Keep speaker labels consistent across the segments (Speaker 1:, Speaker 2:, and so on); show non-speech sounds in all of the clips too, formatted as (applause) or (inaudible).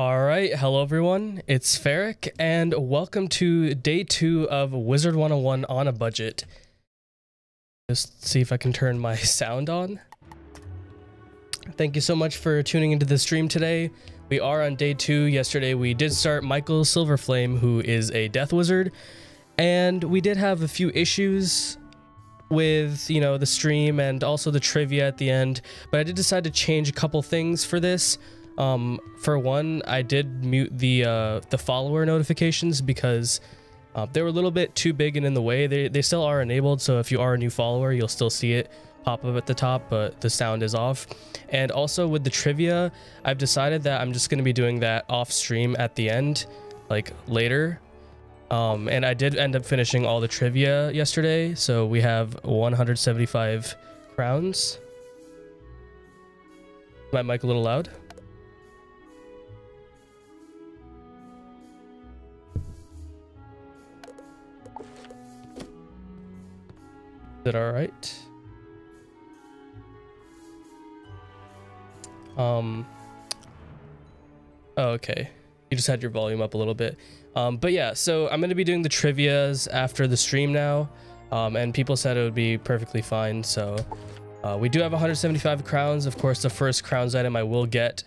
Speaker 1: All right, hello everyone. It's Ferric, and welcome to day two of Wizard 101 on a budget. Just see if I can turn my (laughs) sound on. Thank you so much for tuning into the stream today. We are on day two. Yesterday we did start Michael Silverflame, who is a Death Wizard, and we did have a few issues with you know the stream and also the trivia at the end but i did decide to change a couple things for this um for one i did mute the uh the follower notifications because uh, they were a little bit too big and in the way they, they still are enabled so if you are a new follower you'll still see it pop up at the top but the sound is off and also with the trivia i've decided that i'm just going to be doing that off stream at the end like later um, and I did end up finishing all the trivia yesterday, so we have 175 crowns. My mic a little loud? Is that all right? Um. Oh, okay. You just had your volume up a little bit. Um, but yeah, so I'm going to be doing the trivias after the stream now. Um, and people said it would be perfectly fine. So uh, we do have 175 crowns. Of course, the first crowns item I will get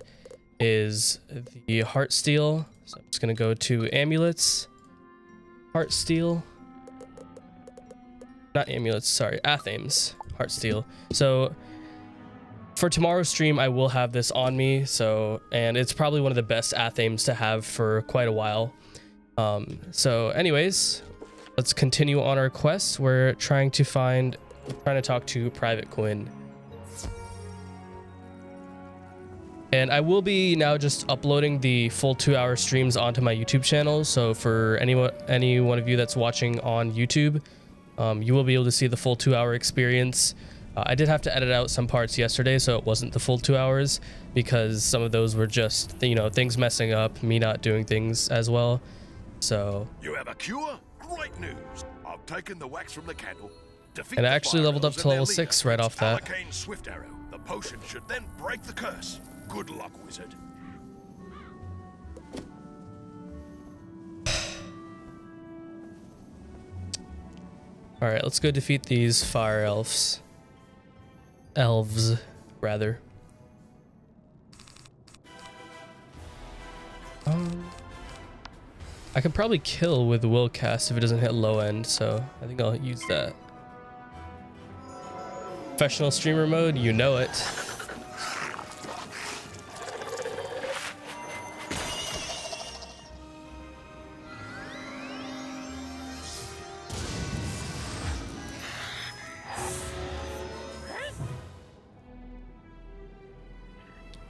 Speaker 1: is the heart steel. So I'm just going to go to amulets, heart steel. Not amulets, sorry, athames, heart steel. So for tomorrow's stream, I will have this on me. So, and it's probably one of the best athames to have for quite a while. Um, so anyways, let's continue on our quest. We're trying to find, trying to talk to Private Quinn. And I will be now just uploading the full two hour streams onto my YouTube channel. So for anyone, any one of you that's watching on YouTube, um, you will be able to see the full two hour experience. Uh, I did have to edit out some parts yesterday, so it wasn't the full two hours because some of those were just, you know, things messing up, me not doing things as well. So.
Speaker 2: You have a cure? Great news. I've taken the wax from the candle.
Speaker 1: And I actually leveled up to level six right off that.
Speaker 2: Swift arrow. The potion should then break the curse. Good luck, wizard.
Speaker 1: All right, let's go defeat these fire elves. Elves, rather. Um. I could probably kill with will cast if it doesn't hit low end, so I think I'll use that. Professional streamer mode, you know it.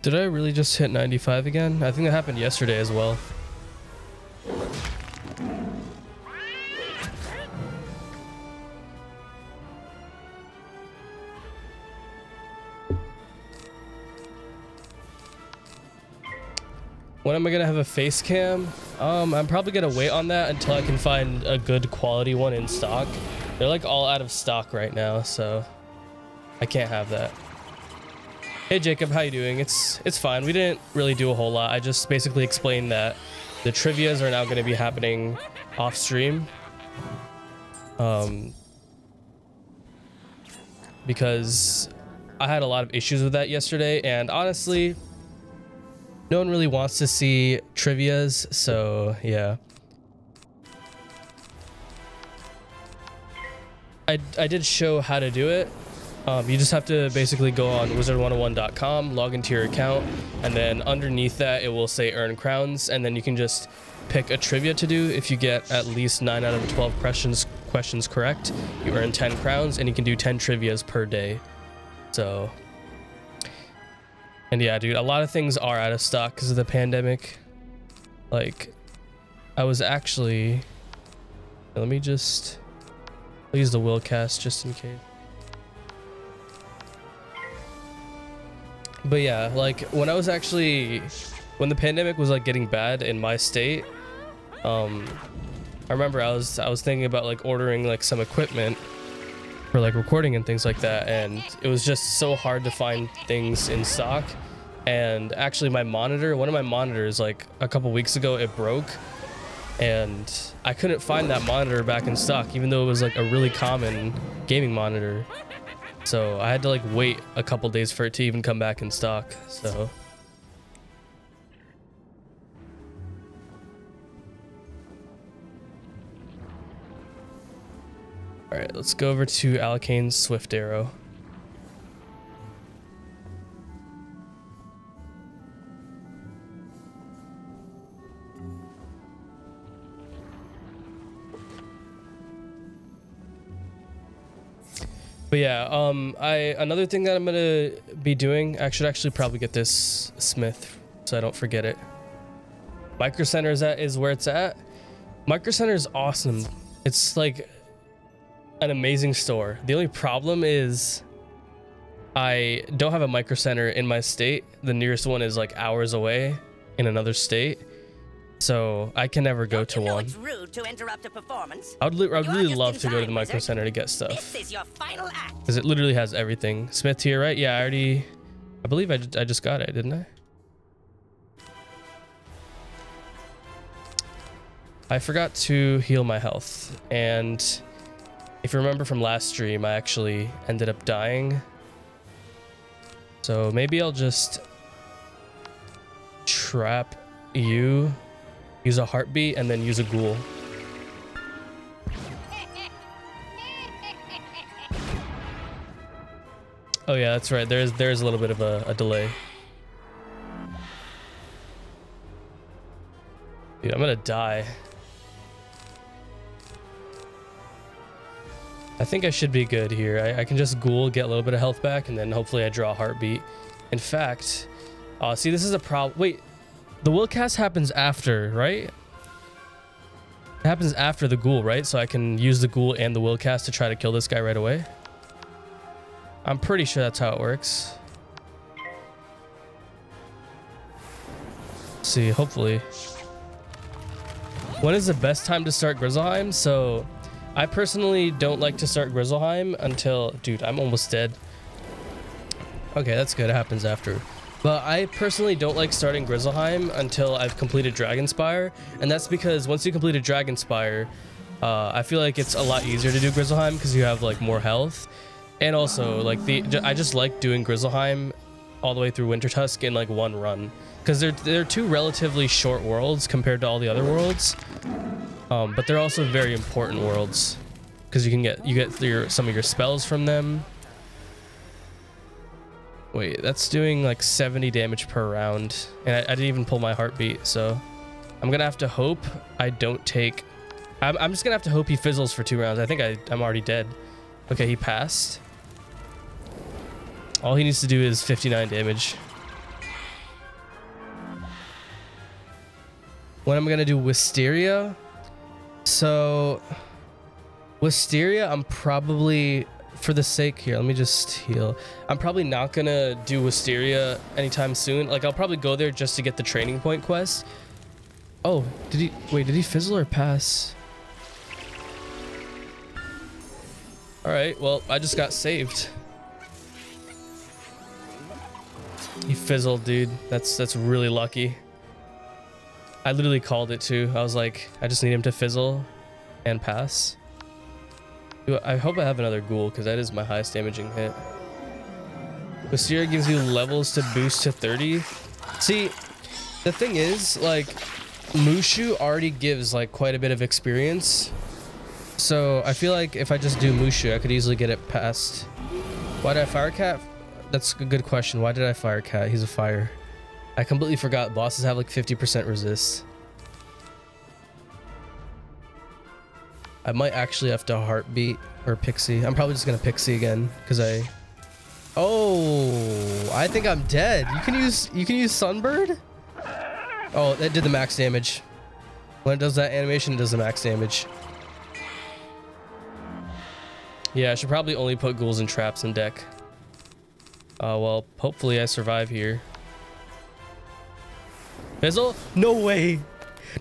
Speaker 1: Did I really just hit 95 again? I think that happened yesterday as well. When am I gonna have a face cam? Um, I'm probably gonna wait on that until I can find a good quality one in stock. They're like all out of stock right now, so I can't have that. Hey Jacob, how you doing? It's it's fine. We didn't really do a whole lot. I just basically explained that the trivias are now going to be happening off stream. Um, because I had a lot of issues with that yesterday, and honestly, no one really wants to see trivias, so yeah. I, I did show how to do it. Um, you just have to basically go on wizard101.com, log into your account, and then underneath that it will say earn crowns, and then you can just pick a trivia to do. If you get at least 9 out of 12 questions questions correct, you earn 10 crowns, and you can do 10 trivias per day. So and yeah, dude, a lot of things are out of stock because of the pandemic. Like, I was actually... Let me just... I'll use the will cast just in case. But yeah, like, when I was actually... When the pandemic was, like, getting bad in my state, um... I remember I was I was thinking about like ordering like some equipment for like recording and things like that and it was just so hard to find things in stock and actually my monitor, one of my monitors, like a couple weeks ago, it broke, and I couldn't find that monitor back in stock, even though it was like a really common gaming monitor. So I had to like wait a couple days for it to even come back in stock. So. All right, let's go over to Alacane's Swift Arrow. But yeah, um, I another thing that I'm gonna be doing. I should actually probably get this Smith so I don't forget it. Micro Center is at is where it's at. Micro Center is awesome. It's like an amazing store. The only problem is I don't have a Micro Center in my state. The nearest one is like hours away in another state. So I can never go to one.
Speaker 3: It's rude to interrupt a performance.
Speaker 1: I would, li- I would really love to go to the Micro. Center to get stuff.
Speaker 3: This is your final act.
Speaker 1: Because it literally has everything. Smith here, right? Yeah, I already... I believe I, I just got it, didn't I? I forgot to heal my health. And if you remember from last stream, I actually ended up dying. So maybe I'll just trap you, use a heartbeat, and then use a ghoul. Oh yeah, that's right. There's there's a little bit of a, a delay. Dude, I'm gonna die. I think I should be good here. I, I can just ghoul, get a little bit of health back, and then hopefully I draw a heartbeat. In fact, uh, see, this is a problem. Wait, the will cast happens after, right? It happens after the ghoul, right? So I can use the ghoul and the will cast to try to kill this guy right away. I'm pretty sure that's how it works. Let's see, hopefully. When is the best time to start Grizzleheim? So, I personally don't like to start Grizzleheim until... Dude, I'm almost dead. Okay, that's good. It happens after. But I personally don't like starting Grizzleheim until I've completed Dragonspire. And that's because once you complete a Dragonspire, uh, I feel like it's a lot easier to do Grizzleheim because you have like more health. And also, like the I just like doing Grizzleheim all the way through Wintertusk in like one run because they're they're two relatively short worlds compared to all the other worlds. Um, but they're also very important worlds because you can get you get your some of your spells from them. Wait, that's doing like 70 damage per round, and I, I didn't even pull my heartbeat, so I'm gonna have to hope I don't take. I'm, I'm just gonna have to hope he fizzles for two rounds. I think I, I'm already dead. Okay, he passed. All he needs to do is 59 damage. When am I gonna do Wisteria? So, Wisteria, I'm probably, for the sake here, let me just heal. I'm probably not gonna do Wisteria anytime soon. Like, I'll probably go there just to get the training point quest. Oh, did he, wait, did he fizzle or pass? All right, well, I just got saved. He fizzled, dude. That's that's really lucky. I literally called it too. I was like, I just need him to fizzle and pass. I hope I have another ghoul because that is my highest damaging hit. Wisteria gives you levels to boost to 30. See, the thing is, like, Mooshu already gives like quite a bit of experience. So I feel like if I just do Mooshu, I could easily get it past. Why did I fire cat? That's a good question. Why did I fire cat? He's a fire. I completely forgot bosses have like 50% resist. I might actually have to heartbeat or pixie. I'm probably just gonna pixie again because I. Oh, I think I'm dead. You can use you can use sunbird. Oh, that did the max damage. When it does that animation, it does the max damage. Yeah, I should probably only put ghouls and traps in deck. Uh, well, hopefully I survive here. Fizzle? No way.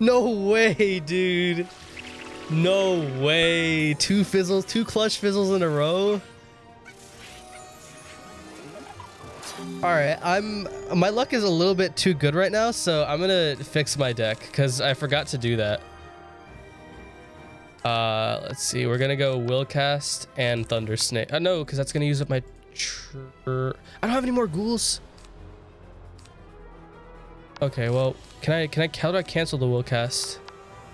Speaker 1: No way, dude. No way. Two fizzles, two clutch fizzles in a row. All right, I'm my luck is a little bit too good right now, so I'm gonna fix my deck because I forgot to do that. Uh, let's see, we're gonna go Willcast and Thunder Snake. Uh, no, because that's gonna use up my. I don't have any more ghouls. Okay, well, can I can I how do I cancel the Willcast?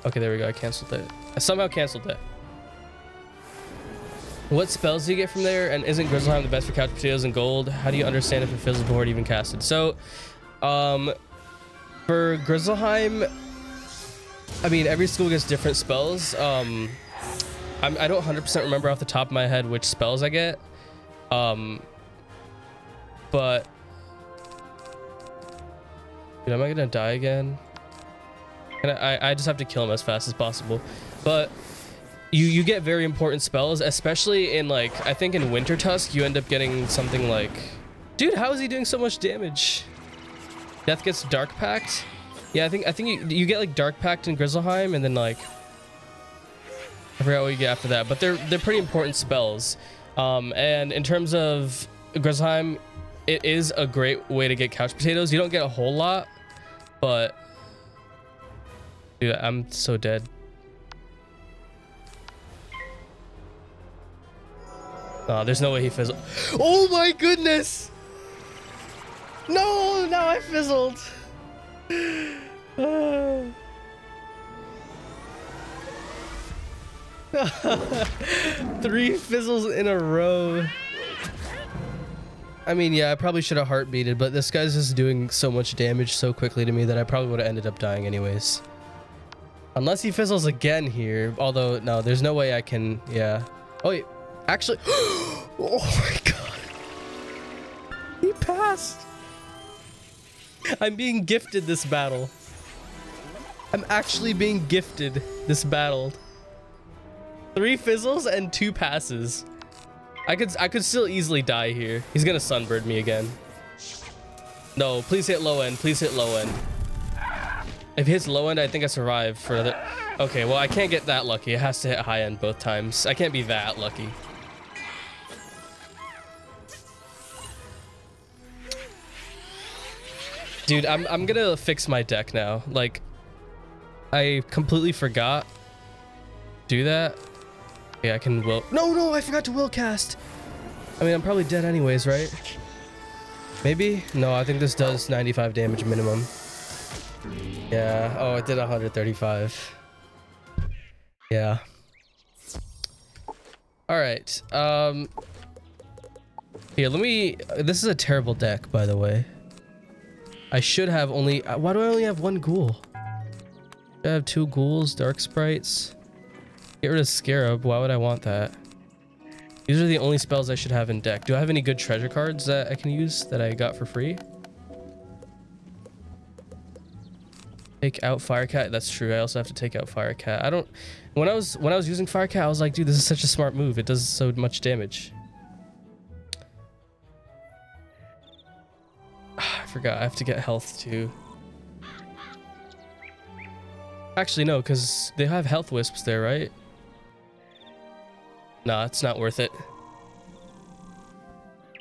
Speaker 1: Okay, there we go. I canceled it. I somehow canceled it. What spells do you get from there? And isn't Grizzleheim the best for couch potatoes and gold? How do you understand if it fizzles before even casted? So, um, for Grizzleheim, I mean, every school gets different spells. Um, I'm, I don't 100% remember off the top of my head which spells I get. Um, but, dude, am I gonna die again? And I, I just have to kill him as fast as possible. But you you get very important spells, especially in like I think in Wintertusk you end up getting something like, dude, how is he doing so much damage? Death gets Dark Pact. Yeah, I think I think you, you get like Dark Pact in Grizzleheim, and then like I forgot what you get after that, but they're they're pretty important spells. Um, and in terms of Grizzleheim, it is a great way to get couch potatoes. You don't get a whole lot, but dude, I'm so dead. Oh, there's no way he fizzled. Oh my goodness! No, now I fizzled. (sighs) Three fizzles in a row. I mean, yeah, I probably should have heartbeated, but this guy's just doing so much damage so quickly to me that I probably would have ended up dying anyways. Unless he fizzles again here. Although, no, there's no way I can, yeah. Oh, wait. Actually, (gasps) oh my god. He passed. I'm being gifted this battle. I'm actually being gifted this battle. Three fizzles and two passes. I could I could still easily die here. He's gonna sunbird me again. No, please hit low end. Please hit low end. If he hits low end, I think I survive for another. Okay, well I can't get that lucky. It has to hit high end both times. I can't be that lucky. Dude, I'm, I'm gonna fix my deck now. Like, I completely forgot. Do that. Yeah, I can will. No, no, I forgot to will cast. I mean, I'm probably dead anyways, right? Maybe? No, I think this does 95 damage minimum. Yeah. Oh, it did 135. Yeah. All right. Um. Here, let me. This is a terrible deck, by the way. I should have only... uh, Why do I only have one ghoul? I have two ghouls, dark sprites. Get rid of Scarab. Why would I want that? These are the only spells I should have in deck. Do I have any good treasure cards that I can use that I got for free? Take out Firecat. That's true. I also have to take out Firecat. I don't... When I was when I was using Firecat, I was like, dude, this is such a smart move. It does so much damage. (sighs) I forgot. I have to get health too. Actually, no, because they have health wisps there, right? Nah, it's not worth it.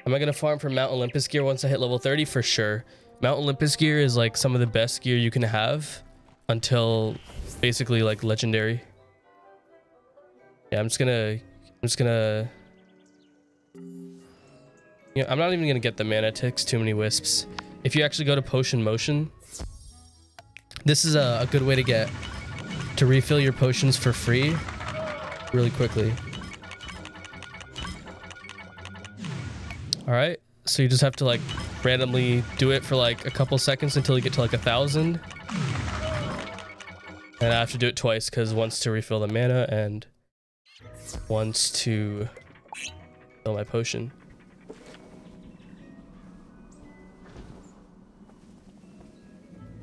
Speaker 1: Am I going to farm for Mount Olympus gear once I hit level 30? For sure. Mount Olympus gear is like some of the best gear you can have until basically like legendary. Yeah, I'm just gonna, I'm just gonna, I'm not even gonna get the mana. Takes too many wisps. If you actually go to potion motion, this is a, a good way to get to refill your potions for free really quickly. All right, so you just have to like randomly do it for like a couple seconds until you get to like a thousand. And I have to do it twice because once to refill the mana and once to fill my potion.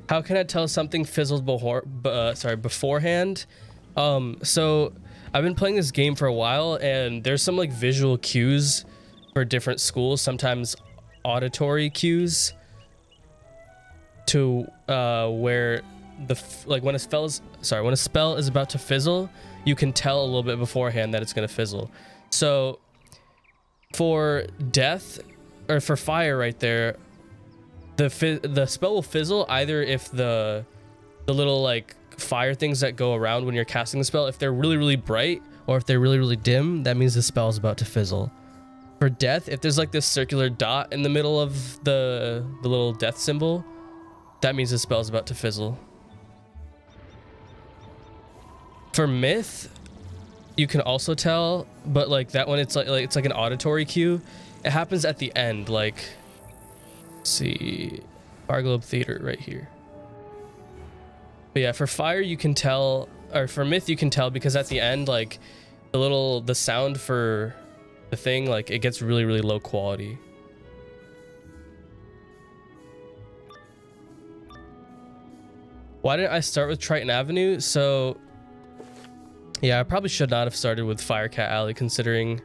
Speaker 1: How can I tell something fizzled before, uh, sorry, beforehand? Um, so I've been playing this game for a while and there's some like visual cues for different schools, sometimes auditory cues to uh, where the like when a spell is sorry when a spell is about to fizzle, you can tell a little bit beforehand that it's gonna fizzle. So for death, or for fire right there, the the spell will fizzle either if the the little like fire things that go around when you're casting the spell if they're really really bright or if they're really really dim that means the spell is about to fizzle. For death if there's like this circular dot in the middle of the the little death symbol that means the spell is about to fizzle. For myth you can also tell but like that one it's like, like it's like an auditory cue. It happens at the end like see Fire Globe Theater right here but yeah, for fire you can tell, or for myth you can tell because at the end, like the little the sound for the thing, like it gets really really low quality. Why didn't I start with Triton Avenue? So yeah, I probably should not have started with Firecat Alley considering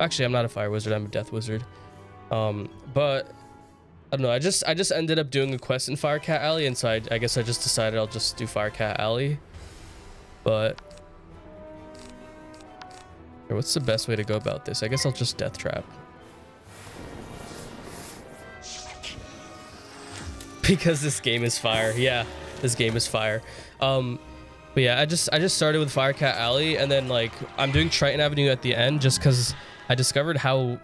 Speaker 1: actually I'm not a fire wizard, I'm a death wizard. Um, but I don't know. I just I just ended up doing a quest in Firecat Alley, and so I, I guess I just decided I'll just do Firecat Alley. But what's the best way to go about this? I guess I'll just Death Trap. (laughs) Because this game is fire. Yeah, this game is fire. Um, but yeah, I just I just started with Firecat Alley, and then like I'm doing Triton Avenue at the end just because I discovered how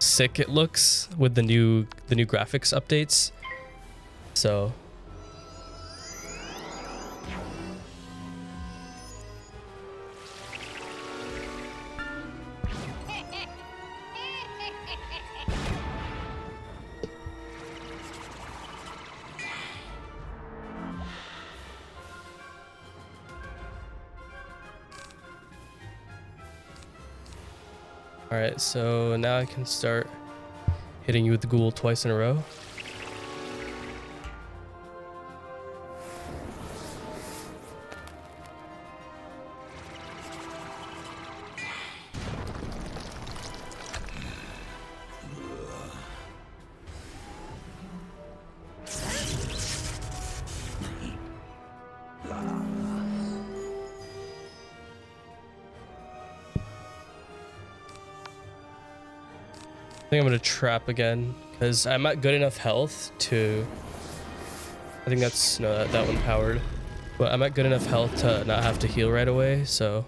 Speaker 1: sick it looks with the new the new graphics updates. So All right, so now I can start hitting you with the ghoul twice in a row. Think I'm gonna trap again because I'm at good enough health to. I think that's no that, that one powered, but I'm at good enough health to not have to heal right away. So.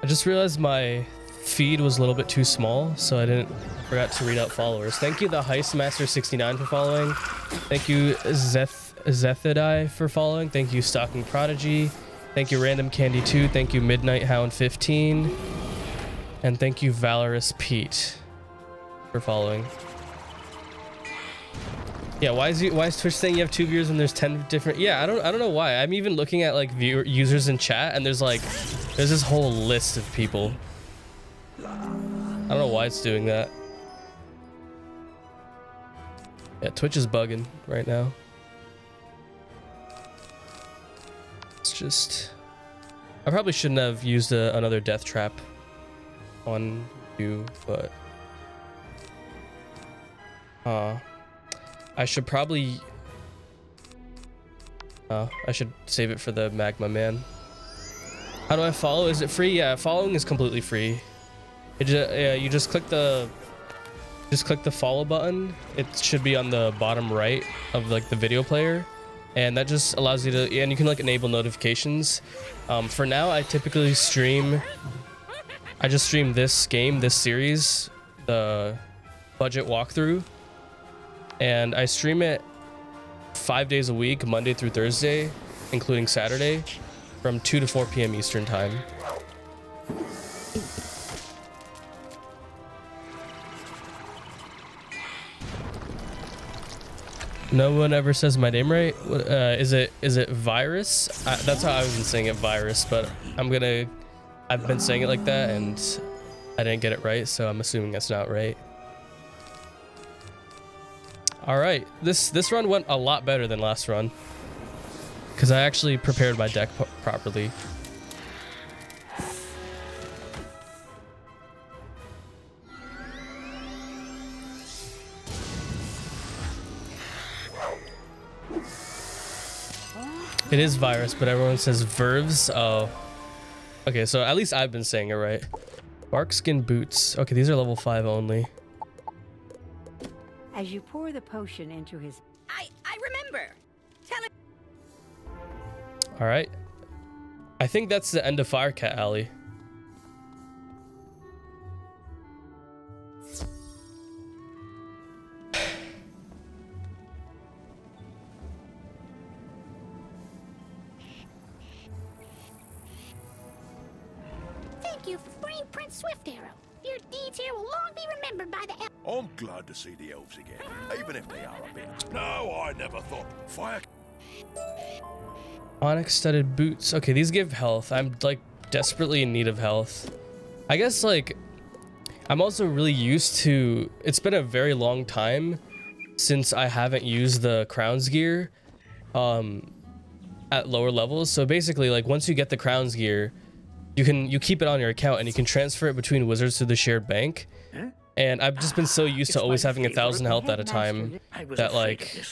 Speaker 1: I just realized my feed was a little bit too small, so I didn't forgot to read out followers. Thank you, the Heist Master 69 for following. Thank you, Zeth Zethidai for following. Thank you, Stalking Prodigy. Thank you, Random Candy 2. Thank you, Midnight Hound 15. And thank you, Valorous Pete for following. Yeah, why is why is Twitch saying you have two viewers when there's 10 different Yeah, I don't I don't know why. I'm even looking at like viewer users in chat and there's like there's this whole list of people. I don't know why it's doing that. Yeah, Twitch is bugging right now. It's just... I probably shouldn't have used a, another death trap on you, but... Uh, I should probably... Uh, I should save it for the Magma Man. How do I follow? Is it free? Yeah, following is completely free. It just, yeah, you just click the just click the follow button. It should be on the bottom right of like the video player. And that just allows you to, and you can like enable notifications. Um, for now, I typically stream, I just stream this game, this series, the budget walkthrough. And I stream it five days a week, Monday through Thursday, including Saturday, from 2 to 4 p.m. Eastern time. No one ever says my name right. Uh, is it is it virus? I, that's how I've been saying it, virus. But I'm gonna. I've been saying it like that, and I didn't get it right, so I'm assuming that's not right. All right, this this run went a lot better than last run, because I actually prepared my deck properly. It is virus, but everyone says verves. Oh. Okay, so at least I've been saying it right. Bark skin boots. Okay, these are level 5 only.
Speaker 4: As you pour the potion into his
Speaker 3: I I remember. Tell him.
Speaker 1: Alright. I think that's the end of Firecat Alley.
Speaker 5: Your deeds here will long be remembered by the El-
Speaker 2: I'm glad to see the elves again, even if they are a bit. No, I never thought fire.
Speaker 1: Onyx studded boots. Okay, these give health. I'm like desperately in need of health. I guess like I'm also really used to it's been a very long time since I haven't used the crowns gear um at lower levels. So basically like once you get the crowns gear, you can you keep it on your account and you can transfer it between wizards to the shared bank. And I've just been so used to always having a thousand health at a time that like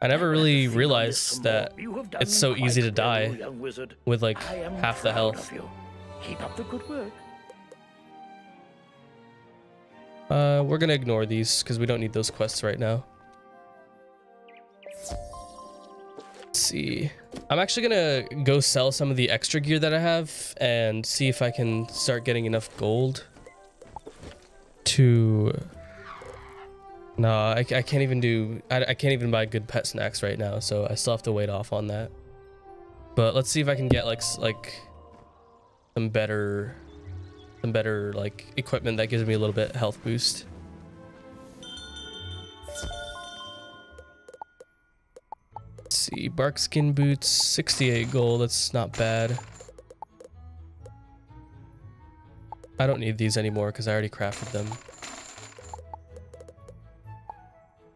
Speaker 1: I never really realized that it's so easy to die with like half the health.
Speaker 6: Keep up the good work.
Speaker 1: Uh, we're gonna ignore these because we don't need those quests right now. Let's see. I'm actually gonna go sell some of the extra gear that I have and see if I can start getting enough gold to. No, I, I can't even do. I, I can't even buy good pet snacks right now, so I still have to wait off on that. But let's see if I can get like like some better some better like equipment that gives me a little bit health boost. Let's see, bark skin boots, 68 gold, that's not bad. I don't need these anymore because I already crafted them.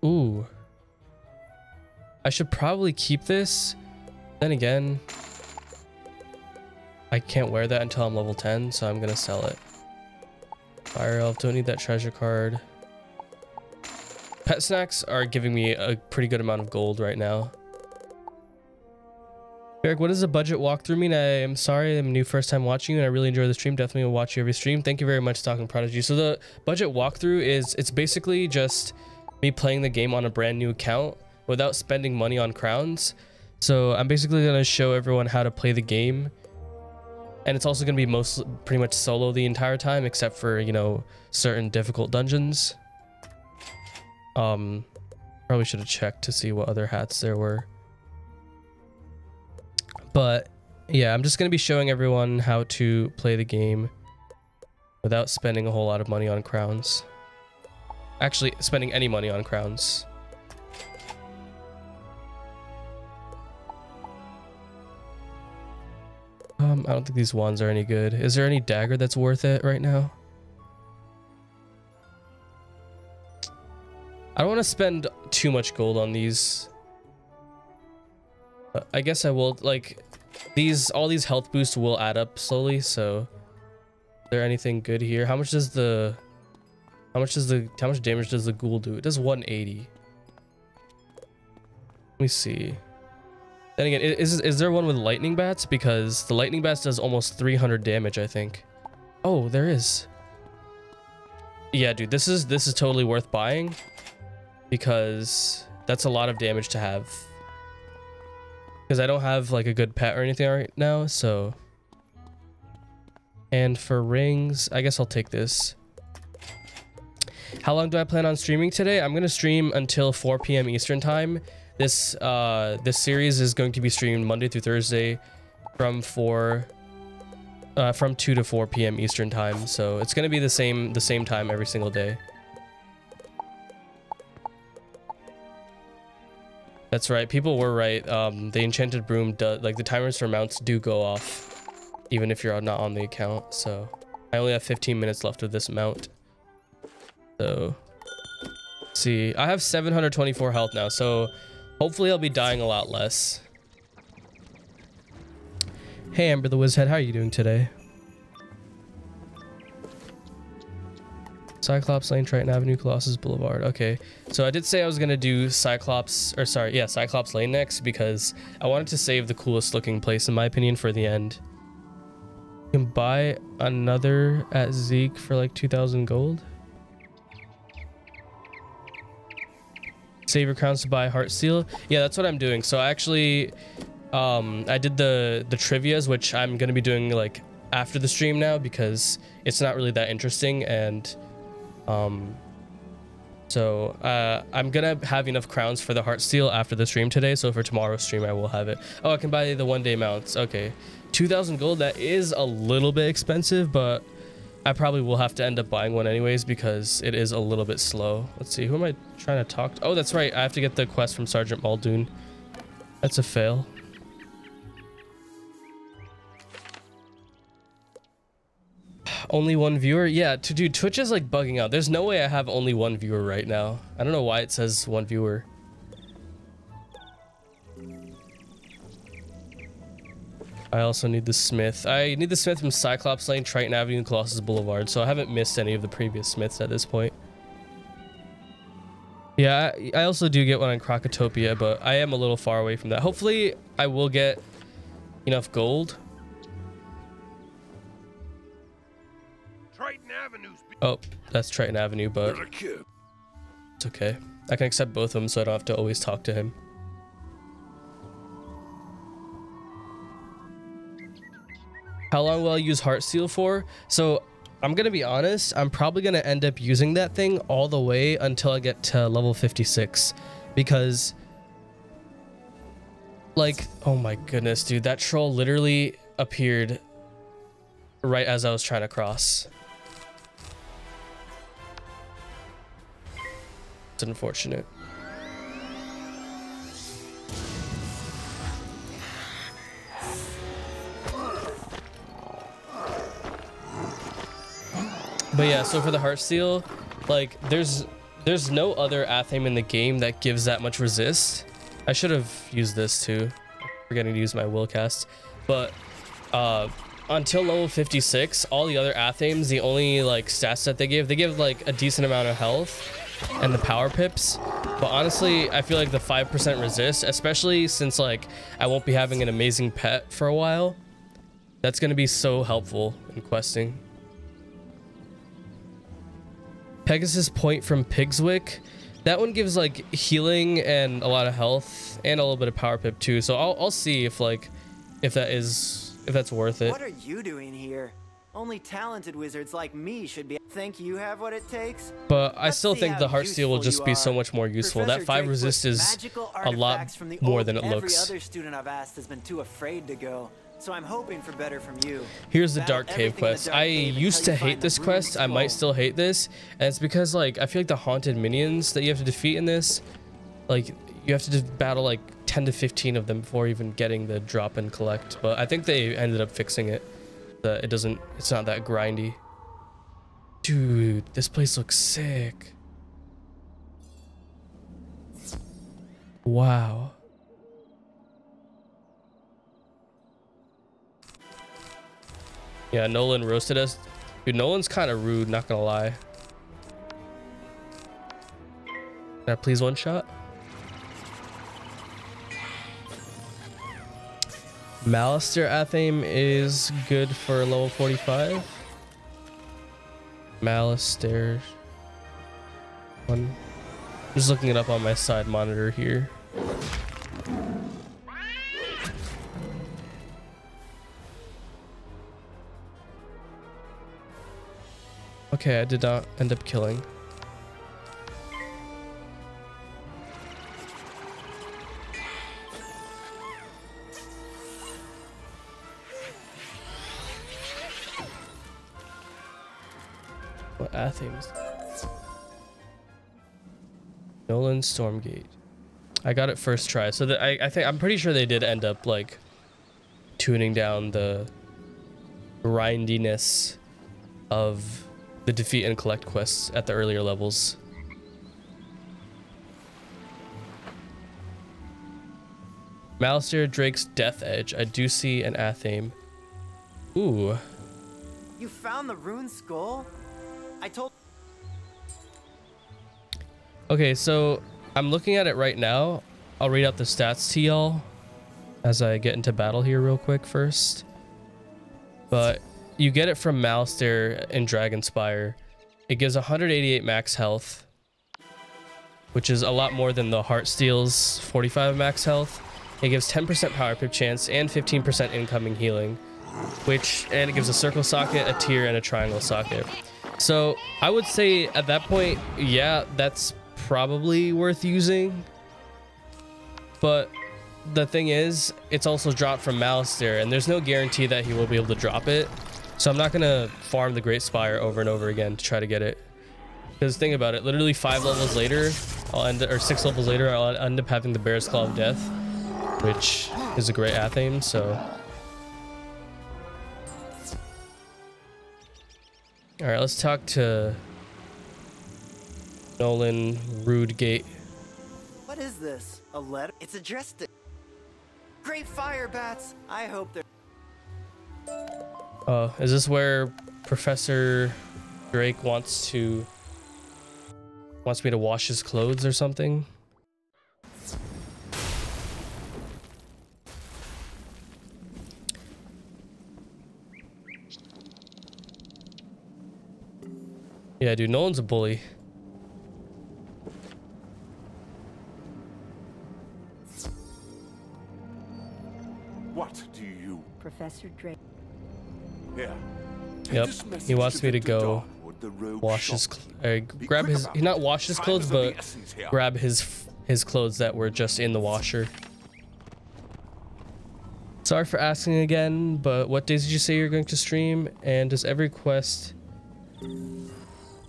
Speaker 1: Ooh. I should probably keep this. Then again, I can't wear that until I'm level 10, so I'm gonna sell it. Fire Elf, don't need that treasure card. Pet snacks are giving me a pretty good amount of gold right now. Eric, what does a budget walkthrough mean? I am sorry, I'm new first time watching you and I really enjoy the stream. Definitely will watch you every stream. Thank you very much, Talking Prodigy. So the budget walkthrough is it's basically just me playing the game on a brand new account without spending money on crowns. So I'm basically gonna show everyone how to play the game and it's also going to be most pretty much solo the entire time except for you know certain difficult dungeons um probably should have checked to see what other hats there were but yeah i'm just going to be showing everyone how to play the game without spending a whole lot of money on crowns actually spending any money on crowns Um, I don't think these wands are any good. Is there any dagger that's worth it right now? I don't want to spend too much gold on these. I guess I will, like, these, all these health boosts will add up slowly, so. Is there anything good here? How much does the, how much does the, how much damage does the ghoul do? It does 180. Let me see. Then again, is is there one with lightning bats? Because the lightning bats does almost 300 damage, I think. Oh, there is. Yeah, dude, this is this is totally worth buying because that's a lot of damage to have. Because I don't have like a good pet or anything right now, so. And for rings, I guess I'll take this. How long do I plan on streaming today? I'm gonna stream until 4 p.m. Eastern time. This uh this series is going to be streamed Monday through Thursday from 4 uh from 2 to 4 p.m. Eastern time. So it's to be the same the same time every single day. That's right. People were right. Um the enchanted broom does like the timers for mounts do go off even if you're not on the account. So I only have 15 minutes left of this mount. So see, I have 724 health now, so hopefully I'll be dying a lot less. Hey Amber the Wizhead, how are you doing today? Cyclops Lane, Triton Avenue, Colossus Boulevard. Okay, so I did say I was gonna do Cyclops, or sorry, yeah, Cyclops Lane next because I wanted to save the coolest looking place in my opinion for the end. You can buy another at Zeke for like 2,000 gold. Save your crowns to buy Heart Seal. Yeah, that's what I'm doing. So I actually, um, I did the the trivia's, which I'm gonna be doing like after the stream now because it's not really that interesting and, um, so uh, I'm gonna have enough crowns for the Heart Seal after the stream today. So for tomorrow's stream, I will have it. Oh, I can buy the one day mounts. Okay, 2,000 gold. That is a little bit expensive, but I probably will have to end up buying one anyways because it is a little bit slow. Let's see, who am I trying to talk to? Oh, that's right. I have to get the quest from Sergeant Muldoon. That's a fail. Only one viewer? Yeah, to do Twitch is like bugging out. There's no way I have only one viewer right now. I don't know why it says one viewer. I also need the Smith. I need the Smith from Cyclops Lane, Triton Avenue, and Colossus Boulevard, so I haven't missed any of the previous Smiths at this point. Yeah, I, also do get one on Crocotopia, but I am a little far away from that. Hopefully, I will get enough gold. Oh, that's Triton Avenue, but
Speaker 2: You're a kid.
Speaker 1: it's okay. I can accept both of them, so I don't have to always talk to him. How long will I use Heart Seal for? So I'm gonna be honest, I'm probably gonna end up using that thing all the way until I get to level 56. Because like, oh my goodness, dude, that troll literally appeared right as I was trying to cross. It's unfortunate. But yeah, so for the heart seal, like there's there's no other Athame in the game that gives that much resist. I should have used this too. Forgetting to use my will cast. But uh until level 56, all the other Athames, the only like stats that they give, they give like a decent amount of health and the power pips. But honestly, I feel like the 5% resist, especially since like I won't be having an amazing pet for a while, that's going to be so helpful in questing. Pegasus Point from Pigswick. That one gives like healing and a lot of health and a little bit of power pip too. So I'll, I'll see if like if that is if that's worth it.
Speaker 7: What are you doing here? Only talented wizards like me should be. Think you have what it takes?
Speaker 1: But I
Speaker 7: Let's
Speaker 1: still think the heart seal will just be so much more useful.
Speaker 7: Professor
Speaker 1: that five
Speaker 7: Drake
Speaker 1: resist is a lot
Speaker 7: from the
Speaker 1: more than it
Speaker 7: every
Speaker 1: looks.
Speaker 7: other student I've asked has been too afraid to go. So I'm hoping for better from you.
Speaker 1: Here's the
Speaker 7: Battle
Speaker 1: Dark Cave
Speaker 7: everything in the
Speaker 1: quest.
Speaker 7: Dark
Speaker 1: I
Speaker 7: Cave
Speaker 1: used to hate this quest. I might still hate this, and it's because like I feel like the haunted minions that you have to defeat in this, like you have to just battle like 10 to 15 of them before even getting the drop and collect. But I think they ended up fixing it. That it doesn't. It's not that grindy. Dude, this place looks sick. Wow. Yeah, Nolan roasted us. Dude, Nolan's kind of rude, not gonna lie. Can I please one shot? Malistaire Athame is good for level 45. Malistaire. One. I'm just looking it up on my side monitor here. Okay, I did not end up killing. What? Nolan Stormgate. I got it first try, so I, I think I'm pretty sure they did end up like tuning down the grindiness of the defeat and collect quests at the earlier levels. Malistaire Drake's Death Edge. I do see an Athame. Ooh.
Speaker 7: You found the rune skull? I told.
Speaker 1: Okay, so I'm looking at it right now. I'll read out the stats to y'all as I get into battle here real quick first. But you get it from Malistaire in Dragonspire. It gives 188 max health, which is a lot more than the Heartsteel's 45 max health. It gives 10% power pip chance and 15% incoming healing, which and it gives a circle socket, a tier, and a triangle socket. So I would say at that point, yeah, that's probably worth using. But the thing is, it's also dropped from Malistaire, and there's no guarantee that he will be able to drop it. So I'm not gonna farm the Great Spire over and over again to try to get it. Because think about it, literally five levels later, I'll end or six levels later, I'll end up having the Bear's Claw of Death, which is a great athame. So. All right, let's talk to Nolan Rudegate.
Speaker 7: What is this? A letter? It's addressed to. Great fire bats! I hope they're.
Speaker 1: Uh, is this where Professor Drake wants to wants me to wash his clothes or something? Yeah, dude, no one's a bully.
Speaker 2: What do you...
Speaker 4: Professor Drake.
Speaker 2: Yeah.
Speaker 1: Yep, he wants me to go
Speaker 2: Darwood, the rogue
Speaker 1: wash his uh, grab his not wash his clothes
Speaker 2: is of the
Speaker 1: but grab his his clothes that were just in the washer sorry for asking again but what days did you say you're going to stream and does every quest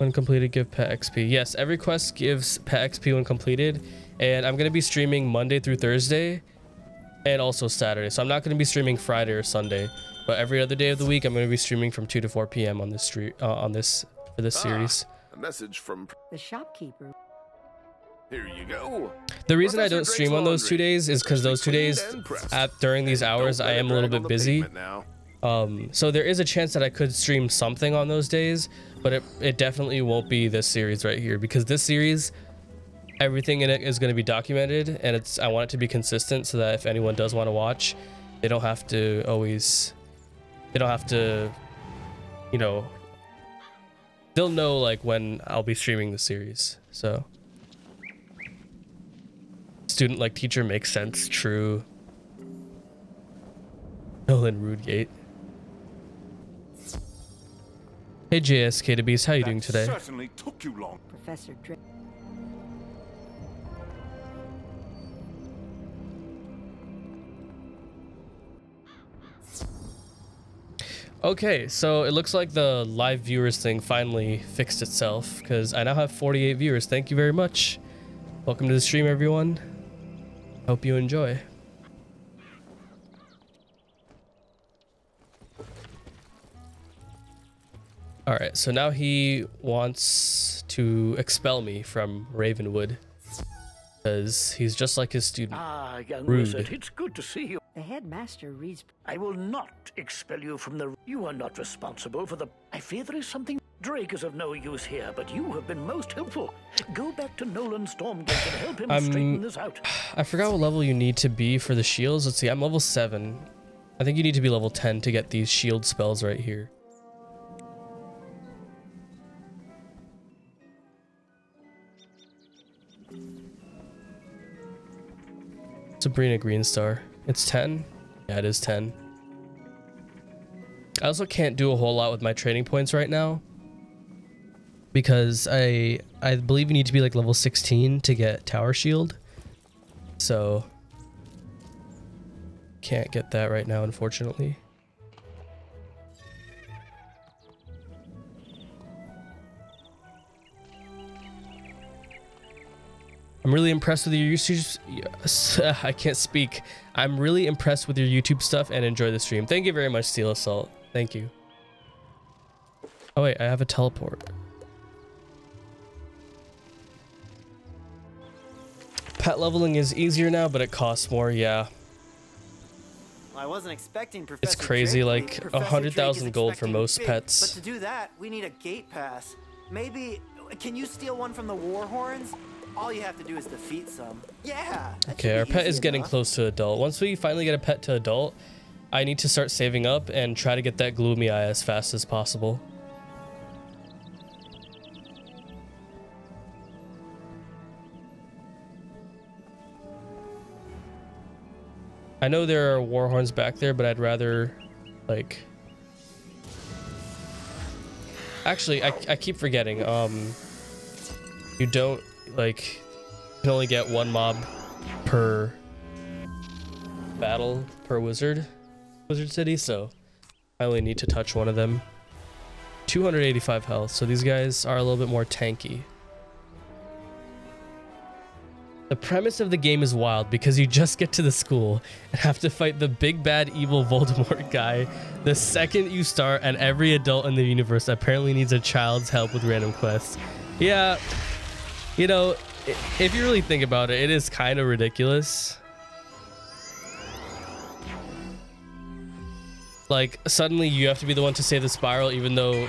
Speaker 1: when completed give pet xp yes every quest gives pet xp when completed and i'm going to be streaming monday through thursday and also saturday so i'm not going to be streaming friday or sunday but every other day of the week i'm going to be streaming from 2 to 4 p.m on this street uh, on this for this
Speaker 2: Ah,
Speaker 1: series
Speaker 2: A message from...
Speaker 4: The shopkeeper.
Speaker 2: Here you go.
Speaker 1: The reason I don't stream on those two days is because those two days
Speaker 2: Cleaned and pressed.
Speaker 1: at during these hours I am a little bit busy.
Speaker 2: pavement Now.
Speaker 1: Um, so there is a chance that I could stream something on those days, but it, it definitely won't be this series right here because this series, everything in it is going to be documented and it's I want it to be consistent so that if anyone does want to watch, they don't have to always, they don't have to, you know, they'll know like when I'll be streaming the series. So student like teacher makes sense. True. Nolan Rudegate. Hey JSK to Beast, how you doing today?
Speaker 2: certainly took you long.
Speaker 4: Professor Drake.
Speaker 1: Okay, so it looks like the live viewers thing finally fixed itself because I now have 48 viewers. Thank you very much. Welcome to the stream, everyone. Hope you enjoy. All right, so now he wants to expel me from Ravenwood because he's just like his student.
Speaker 6: Ah, young
Speaker 1: Rude.
Speaker 6: wizard, it's good to see you.
Speaker 4: The headmaster reads.
Speaker 6: I will not expel you from the. You are not responsible for the. I fear there is something. Drake is of no use here, but you have been most helpful. Go back to Nolan Stormgate and help him
Speaker 1: I'm-
Speaker 6: straighten this out. (sighs)
Speaker 1: I forgot what level you need to be for the shields. Let's see, I'm level 7. I think you need to be level 10 to get these shield spells right here. Sabrina Greenstar. It's 10? Yeah, it is 10. I also can't do a whole lot with my training points right now because I I believe you need to be like level 16 to get tower shield. So can't get that right now unfortunately. I'm really impressed with your YouTube. Yes, (laughs) I can't speak. I'm really impressed with your YouTube stuff and enjoy the stream. Thank you very much, Steel Assault. Thank you. Oh wait, I have a teleport. Pet leveling is easier now, but it costs more. Yeah,
Speaker 7: I wasn't expecting Professor It's
Speaker 1: crazy,
Speaker 7: Drake
Speaker 1: like, a hundred thousand gold for most
Speaker 7: big,
Speaker 1: pets.
Speaker 7: But to do that, we need a gate pass. Maybe can you steal one from the Warhorns? All you have to do is defeat some. Yeah.
Speaker 1: Okay, our pet is getting close to adult. Once we finally get a pet to adult, I need to start saving up and try to get that gloomy eye as fast as possible. I know there are warhorns back there, but I'd rather, like... Actually, I, I keep forgetting. Um, you don't, like, you can only get one mob per battle per wizard wizard city so i only need to touch one of them. 285 health so these guys are a little bit more tanky. The premise of the game is wild because you just get to the school and have to fight the big bad evil (laughs) Voldemort guy the second you start and every adult in the universe apparently needs a child's help with random quests. Yeah you know if you really think about it it is kind of ridiculous. Like suddenly you have to be the one to save the spiral even though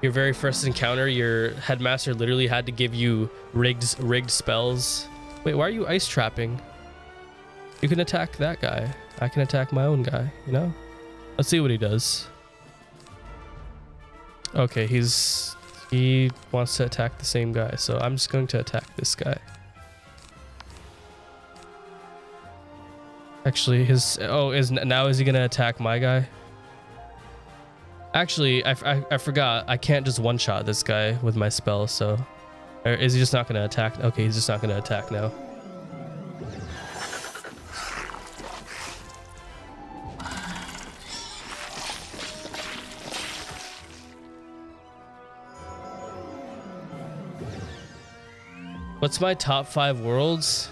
Speaker 1: your very first encounter your headmaster literally had to give you rigged rigged spells. Wait why are you ice trapping? You can attack that guy. I can attack my own guy you know? Let's see what he does. Okay he's he wants to attack the same guy so i'm just going to attack this guy Actually, his oh is now is he gonna attack my guy? Actually, I, I, I forgot. I can't just one shot this guy with my spell. So, or is he just not gonna attack? Okay, he's just not gonna attack now. What's my top five worlds?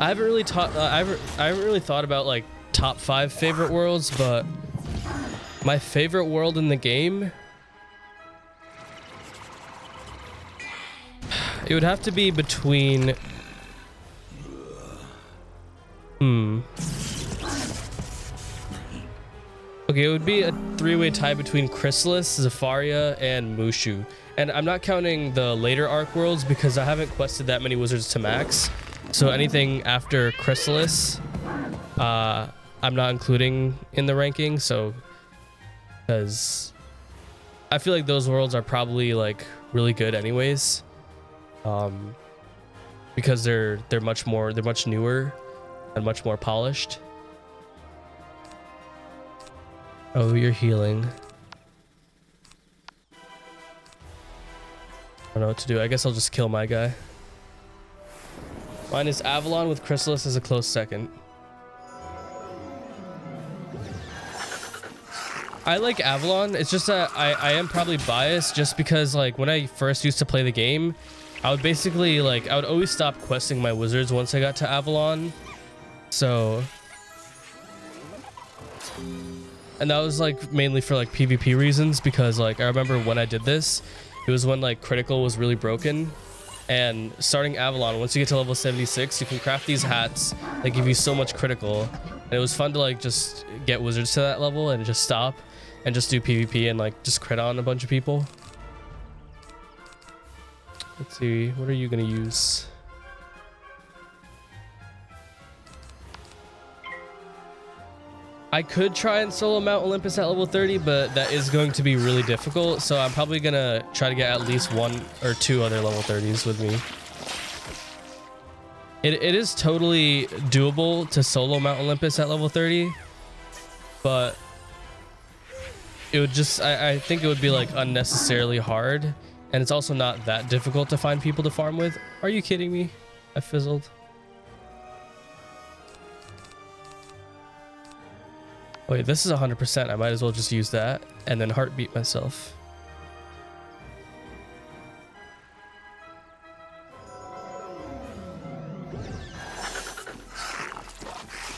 Speaker 1: I haven't really taught. Uh, I haven't. I haven't really thought about like top five favorite worlds, but my favorite world in the game. It would have to be between. Hmm. Okay, it would be a three-way tie between Chrysalis, Zafaria, and Mooshu. And I'm not counting the later arc worlds because I haven't quested that many wizards to max. So anything after Chrysalis, uh, I'm not including in the ranking. So, because I feel like those worlds are probably like really good anyways, um, because they're they're much more they're much newer and much more polished. Oh, you're healing. I don't know what to do. I guess I'll just kill my guy. Mine is Avalon with Chrysalis as a close second. I like Avalon. It's just that I, I am probably biased just because like when I first used to play the game, I would basically like I would always stop questing my wizards once I got to Avalon. So and that was like mainly for like PvP reasons because like I remember when I did this, it was when like critical was really broken. And starting Avalon, once you get to level 76, you can craft these hats that give you so much critical. And it was fun to like just get wizards to that level and just stop and just do PvP and like just crit on a bunch of people. Let's see, what are you gonna use? I could try and solo Mount Olympus at level 30, but that is going to be really difficult. So I'm probably gonna try to get at least one or two other level 30s with me. It, it is totally doable to solo Mount Olympus at level 30, but it would just, I, I think it would be like unnecessarily hard. And it's also not that difficult to find people to farm with. Are you kidding me? I fizzled. Wait, this is 100%. I might as well just use that and then heartbeat myself.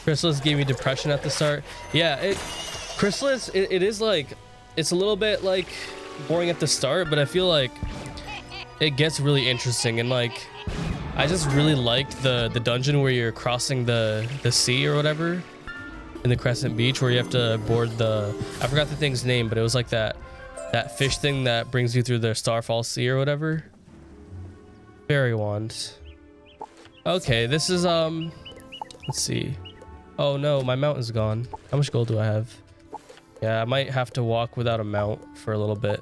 Speaker 1: Chrysalis gave me depression at the start. Yeah, it, Chrysalis, it, it is like, it's a little bit like boring at the start, but I feel like it gets really interesting and like, I just really liked the the dungeon where you're crossing the the sea or whatever in the Crescent Beach where you have to board the I forgot the thing's name, but it was like that that fish thing that brings you through the Starfall Sea or whatever. Fairy wand. Okay, this is um let's see. Oh no, my mount is gone. How much gold do I have? Yeah, I might have to walk without a mount for a little bit.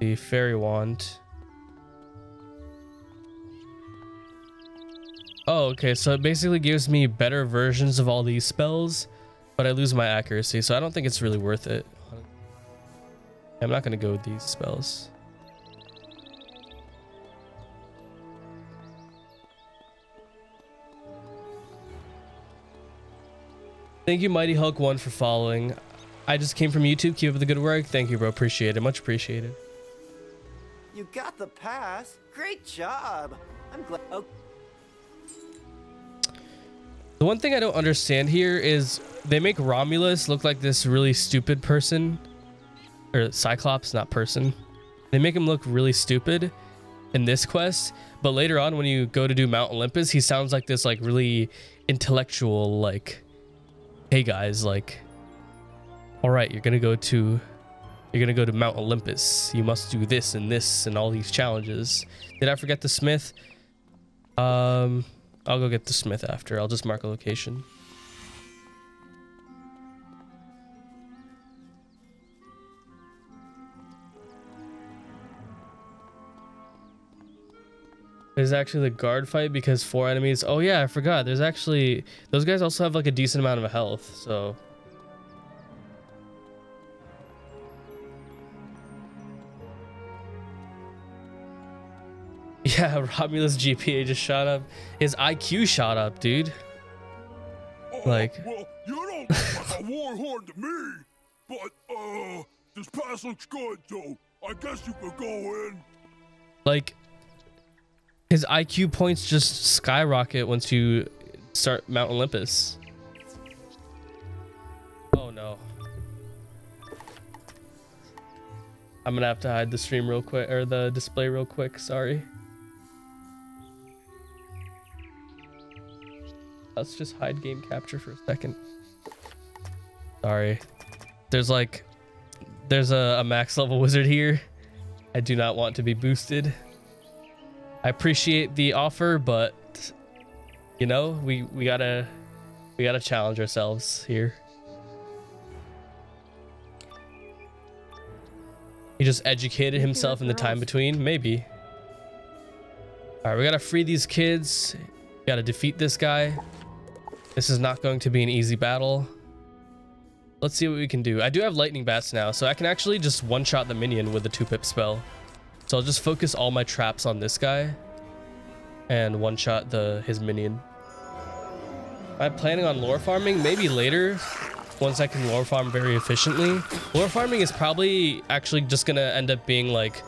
Speaker 1: The fairy wand. Oh, okay, so it basically gives me better versions of all these spells, but I lose my accuracy, so I don't think it's really worth it. I'm not gonna go with these spells. Thank you, Mighty Hulk One, for following. I just came from YouTube. Keep up the good work. Thank you, bro. Appreciate it. Much appreciated.
Speaker 7: You got the pass. Great job. I'm glad. Oh,
Speaker 1: The one thing I don't understand here is they make Romulus look like this really stupid person, or Cyclops, not person. They make him look really stupid in this quest, but later on when you go to do Mount Olympus, he sounds like this like really intellectual, like, hey guys, like, all right, you're gonna go to, you're gonna go to Mount Olympus. You must do this and this and all these challenges. Did I forget the Smith? Um. I'll go get the smith after. I'll just mark a location. There's actually the guard fight because four enemies. Oh yeah, I forgot. There's actually those guys also have like a decent amount of health, so Yeah, (laughs) Romulus GPA just shot up. His IQ shot up, dude. Like-
Speaker 2: well, you don't (laughs) like a war horn to me. But uh, this pass looks good, so I guess you could go in.
Speaker 1: Like his IQ points just skyrocket once you start Mount Olympus. Oh no. I'm gonna have to hide the stream real quick or the display real quick, sorry. Let's just hide game capture for a second. Sorry. There's like there's a, a max level wizard here. I do not want to be boosted. I appreciate the offer, but you know, we we gotta we gotta challenge ourselves here. He just educated himself in the time between, maybe. All right, we gotta free these kids. We gotta defeat this guy. This is not going to be an easy battle. Let's see what we can do. I do have lightning bats now, so I can actually just one-shot the minion with the two-pip spell. So I'll just focus all my traps on this guy and one-shot the his minion. I'm planning on lore farming maybe later once I can lore farm very efficiently. Lore farming is probably actually just gonna end up being like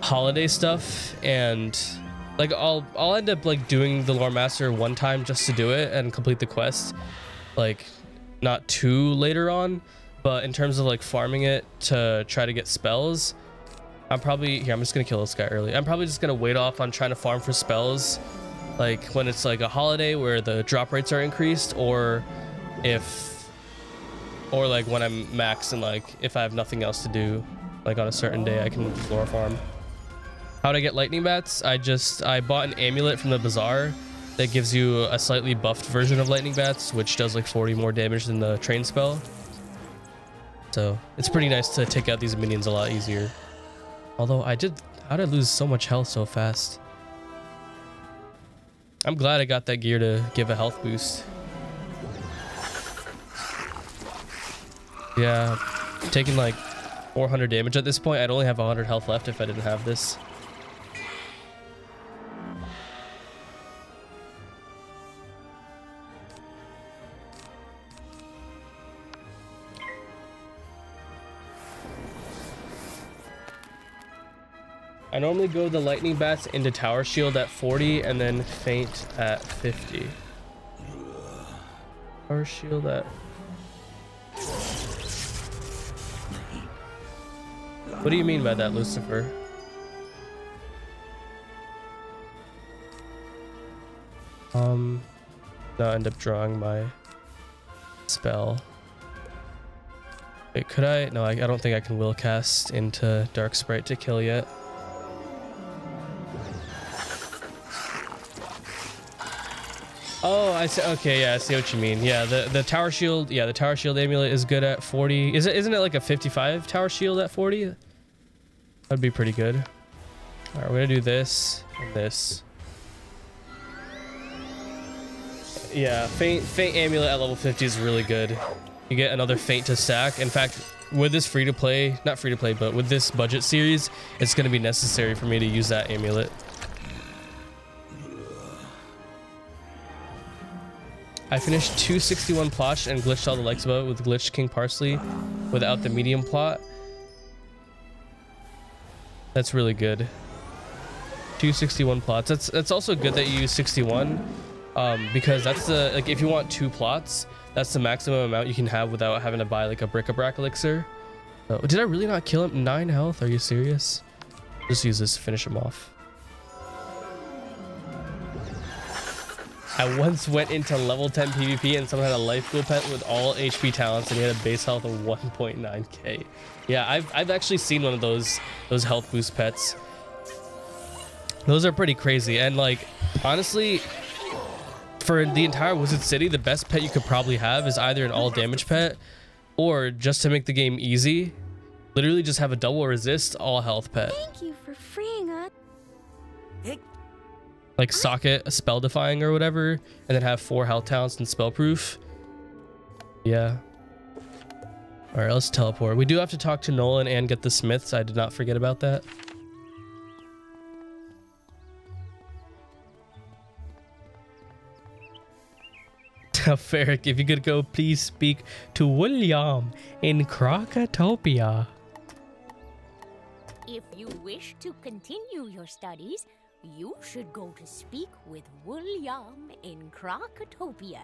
Speaker 1: holiday stuff and like I'll I'll end up like doing the lore master one time just to do it and complete the quest. Like not too later on, but in terms of like farming it to try to get spells, I'm probably here. I'm just gonna kill this guy early. I'm probably just gonna wait off on trying to farm for spells, like when it's like a holiday where the drop rates are increased, or if, or like when I'm max and like if I have nothing else to do, like on a certain day, I can lore farm. How'd I get lightning bats? I just I bought an amulet from the bazaar that gives you a slightly buffed version of lightning bats, which does like 40 more damage than the train spell. So it's pretty nice to take out these minions a lot easier. Although I did, how did I lose so much health so fast? I'm glad I got that gear to give a health boost. Yeah, taking like 400 damage at this point. I'd only have 100 health left if I didn't have this. I normally go the lightning bats into tower shield at 40 and then faint at 50. Tower shield at What do you mean by that, Lucifer? Um, no, I end up drawing my spell. Wait, could I? No, I, I don't think I can will cast into Dark Sprite to kill yet. Oh, I see. Okay, yeah, I see what you mean. Yeah, the the tower shield. Yeah, the tower shield amulet is good at 40. Is it? Isn't it like a 55 tower shield at 40? That'd be pretty good. All right, we're gonna do this and this. Yeah, faint faint amulet at level 50 is really good. You get another faint to stack. In fact, with this free to play, not free to play, but with this budget series, it's gonna be necessary for me to use that amulet. I finished 261 plot and glitched all the likes about it with glitched King Parsley without the medium plot. That's really good. 261 plots. That's that's also good that you use 61 um, because that's the like if you want two plots, that's the maximum amount you can have without having to buy like a bric-a-brac elixir. Oh, did I really not kill him? Nine health? Are you serious? Just use this to finish him off. I once went into level 10 PvP and someone had a life goal pet with all HP talents and he had a base health of 1.9k. Yeah, I've, I've actually seen one of those those health boost pets. Those are pretty crazy and like honestly for the entire Wizard City, the best pet you could probably have is either an all damage pet or just to make the game easy, literally just have a double resist all health pet.
Speaker 5: Thank you for freeing us.
Speaker 1: Like socket spell defying or whatever and then have four health talents and spell proof. Yeah. All right let's teleport. We do have to talk to nolan and get the smiths. I did not forget about that. (laughs) Ferric, if you could go, please speak to William in Krokotopia.
Speaker 5: If you wish to continue your studies, you should go to speak with William in Krokotopia.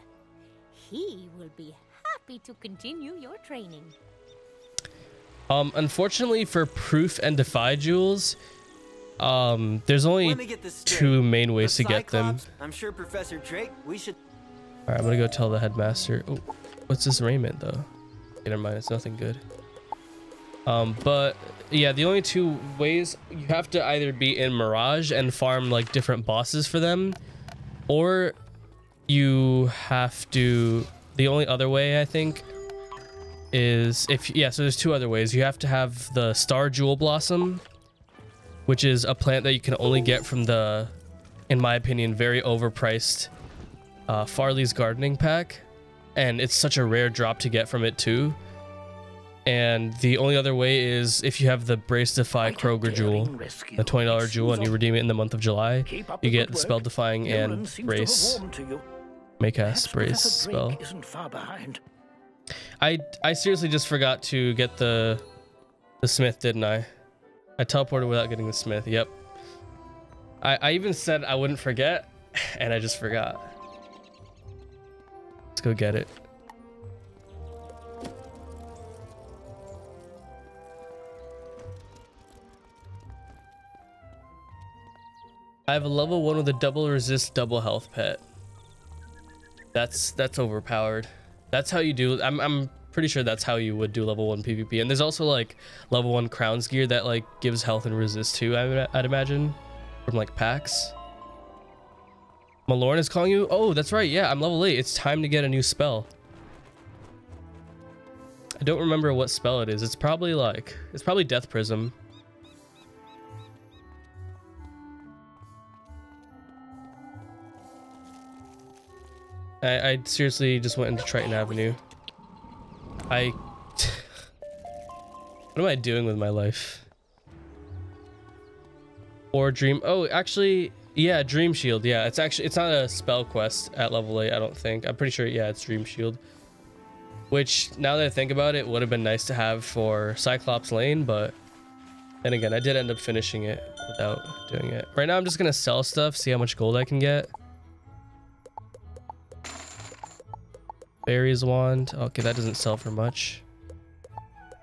Speaker 5: He will be happy to continue your training.
Speaker 1: Um, unfortunately for proof and defy jewels, um, there's only
Speaker 7: Let me get this straight.
Speaker 1: two main ways
Speaker 7: The
Speaker 1: to get them.
Speaker 7: I'm sure Professor Drake, we should.
Speaker 1: All right, I'm gonna go tell the headmaster. Oh, what's this raiment though? Okay, never mind, it's nothing good. Um, but yeah, the only two ways you have to either be in Mirage and farm like different bosses for them, or you have to. The only other way I think is if yeah. So there's two other ways. You have to have the Star Jewel Blossom, which is a plant that you can only get from the, in my opinion, very overpriced uh, Farley's gardening pack, and it's such a rare drop to get from it too. And the only other way is if you have the Brace Defy Kroger Jewel, the twenty dollar jewel, and you redeem it in the month of July. You get
Speaker 6: good
Speaker 1: Spell. Defying and Brace, make
Speaker 6: Perhaps
Speaker 1: Brace spell.
Speaker 6: isn't far behind.
Speaker 1: I I seriously just forgot to get the the Smith, didn't I? I teleported without getting the Smith. Yep. I I even said I wouldn't forget, (laughs) and I just forgot. Let's go get it. I have a level one with a double resist, double health pet. That's that's overpowered. That's how you do. I'm I'm pretty sure that's how you would do level one PvP. And there's also like level one crowns gear that like gives health and resist too. I would, I'd imagine from like packs. Malorn is calling you. Oh, that's right. Yeah, I'm level eight. It's time to get a new spell. I don't remember what spell it is. It's probably like it's probably Death Prism. I, I seriously just went into Triton Avenue. I. (sighs) what am I doing with my life? Or Dream. Oh, actually, yeah, Dream Shield. Yeah, it's actually it's not a spell quest at level eight. I don't think. I'm pretty sure. Yeah, it's Dream Shield. Which now that I think about it, would have been nice to have for Cyclops Lane, but then again, I did end up finishing it without doing it. Right now, I'm just gonna sell stuff, see how much gold I can get. Fairies wand. Okay, that doesn't sell for much.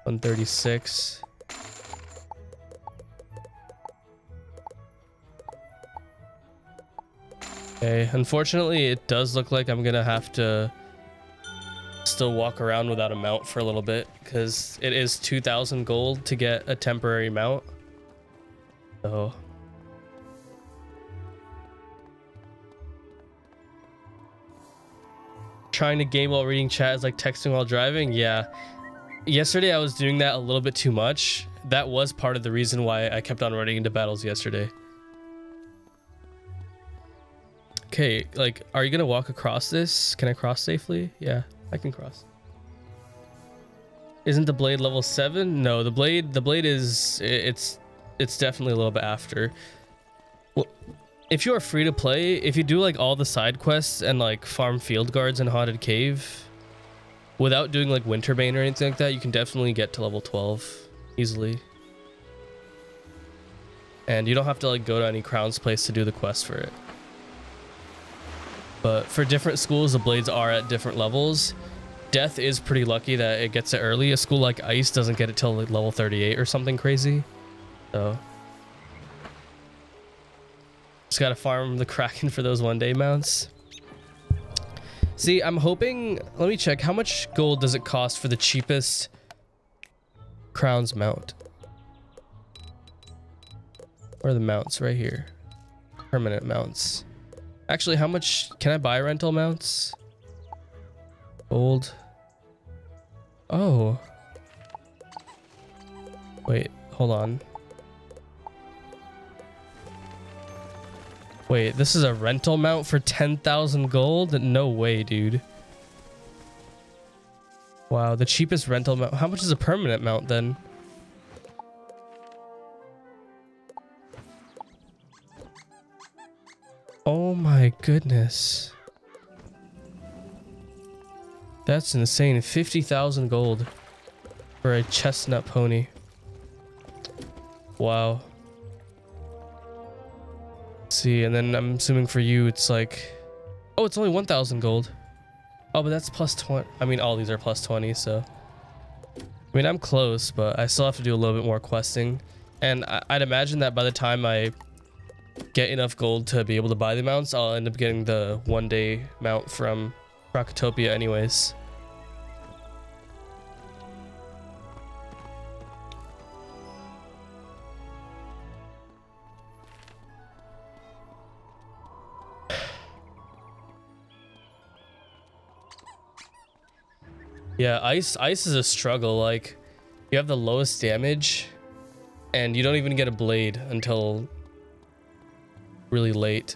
Speaker 1: 136. Okay, unfortunately, it does look like I'm gonna have to still walk around without a mount for a little bit because it is 2,000 gold to get a temporary mount. So trying to game while reading chat is like texting while driving. Yeah. Yesterday I was doing that a little bit too much. That was part of the reason why I kept on running into battles yesterday. Okay, like, are you gonna walk across this? Can I cross safely? Yeah, I can cross. Isn't the blade level seven? No, the blade, the blade is, it's, it's definitely a little bit after. Well, if you are free to play, if you do like all the side quests and like farm field guards in Haunted Cave, without doing like Winterbane or anything like that, you can definitely get to level 12 easily. And you don't have to like go to any crown's place to do the quest for it. But for different schools, the blades are at different levels. Death is pretty lucky that it gets it early. A school like Ice doesn't get it till like level 38 or something crazy. So just gotta farm the Kraken for those one day mounts. See, I'm hoping. Let me check. How much gold does it cost for the cheapest crowns mount? Where are the mounts? Right here. Permanent mounts. Actually, how much can I buy rental mounts? Gold. Oh. Wait, hold on. Wait, this is a rental mount for 10,000 gold? No way, dude. Wow, the cheapest rental mount. How much is a permanent mount then? Oh my goodness. That's insane. 50,000 gold for a chestnut pony. Wow. See, and then I'm assuming for you it's like... Oh, it's only 1,000 gold. Oh, but that's plus 20. I mean, all these are plus 20, so... I mean, I'm close, but I still have to do a little bit more questing. And I I'd imagine that by the time I get enough gold to be able to buy the mounts, I'll end up getting the one day mount from Krokotopia anyways. Yeah, ice ice is a struggle. Like, you have the lowest damage, and you don't even get a blade until really late.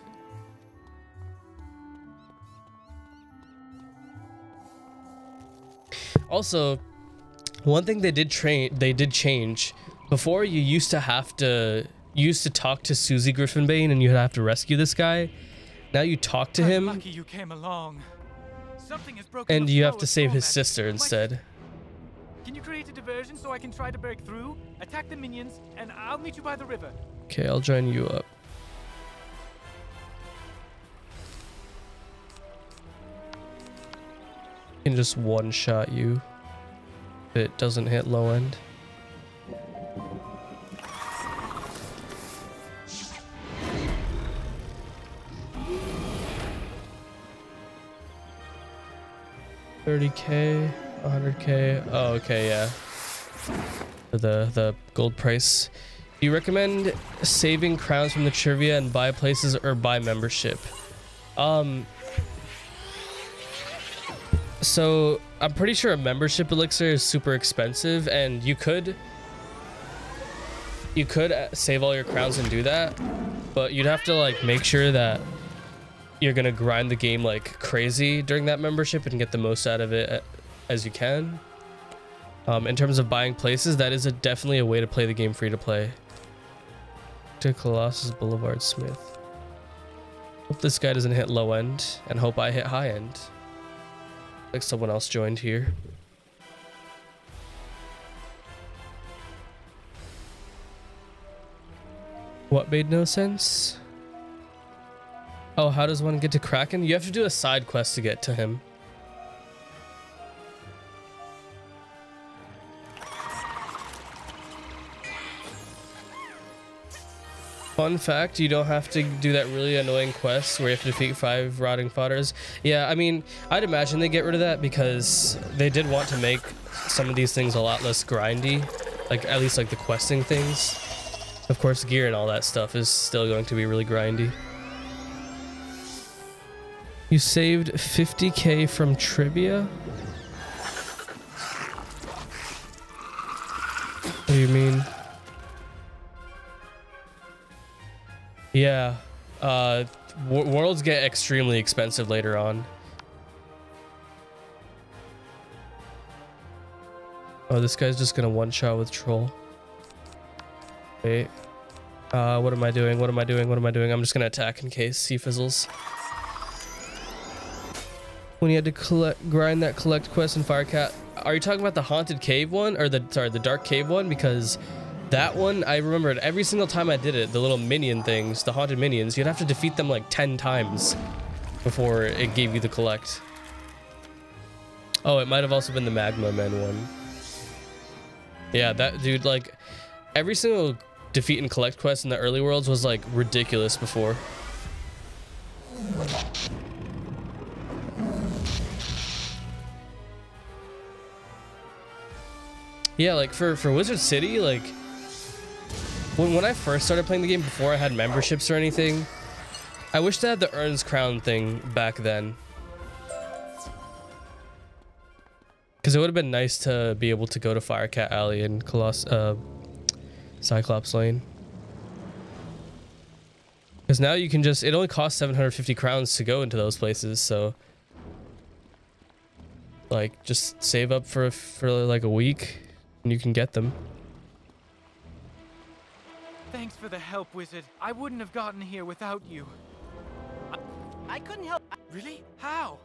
Speaker 1: Also, one thing they did train they did change. Before you used to have to you used to talk to Susie Gryphonbane and you'd have to rescue this guy. Now you talk to
Speaker 8: I'm
Speaker 1: him
Speaker 8: Lucky you came along. Something has broken
Speaker 1: and you have to save his sister instead.
Speaker 8: Can you create a diversion so I can try to break through, attack the minions, and I'll meet you by the river?
Speaker 1: Okay, I'll join you up. Can just one shot you if it doesn't hit low end. Thirty K, hundred K. Oh, okay, yeah. The the gold price. Do you recommend saving crowns from the trivia and buy places or buy membership? Um. So I'm pretty sure a membership elixir is super expensive, and you could you could uh, save all your crowns and do that, but you'd have to like make sure that you're gonna grind the game like crazy during that membership and get the most out of it uh, as you can. Um, in terms of buying places, that is a, definitely a way to play the game free to play. To Colossus Boulevard Smith. Hope this guy doesn't hit low end, and hope I hit high end. Like someone else joined here. What made no sense? Oh, how does one get to Kraken? You have to do a side quest to get to him. Fun fact, you don't have to do that really annoying quest where you have to defeat five rotting fodders. Yeah, I mean, I'd imagine they get rid of that because they did want to make some of these things a lot less grindy. Like, at least like the questing things. Of course, gear and all that stuff is still going to be really grindy. You saved 50k from trivia? What do you mean? Yeah. Uh, worlds get extremely expensive later on. Oh, this guy's just gonna one shot with troll. Wait. Uh, what am I doing? What am I doing? What am I doing? I'm just gonna attack in case he fizzles. When you had to collect, grind that collect quest in Firecat, are you talking about the haunted cave one or the sorry the dark cave one? Because that one I remembered every single time I did it, the little minion things, the haunted minions, you'd have to defeat them like ten times before it gave you the collect. Oh, it might have also been the magma men one. Yeah, that dude like every single defeat and collect quest in the early worlds was like ridiculous before. Yeah, like for for Wizard City, like when when I first started playing the game before I had memberships or anything, I wish they had the Earns Crown thing back then. Because it would have been nice to be able to go to Firecat Alley and Coloss uh, Cyclops Lane. Because now you can just, it only costs 750 crowns to go into those places, so. Like, just save up for, for like a week and you can get them.
Speaker 8: Thanks for the help, wizard. I wouldn't have gotten here without you.
Speaker 9: I couldn't help.
Speaker 8: Really? How?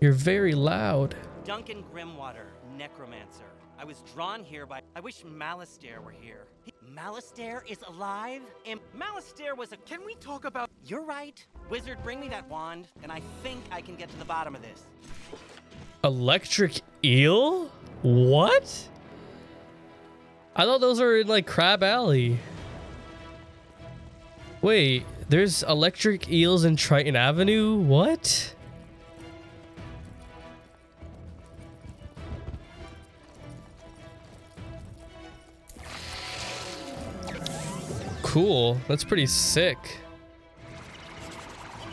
Speaker 1: You're very loud.
Speaker 9: Duncan Grimwater, necromancer. I was drawn here by. I wish Malistaire were here. Malistaire is alive? And Malistaire was a.
Speaker 8: Can we talk about.
Speaker 9: You're right. Wizard, bring me that wand, and I think I can get to the bottom of this.
Speaker 1: Electric eel? What? I thought those were in like Crab Alley. Wait, there's electric eels in Triton Avenue? What? Cool. That's pretty sick.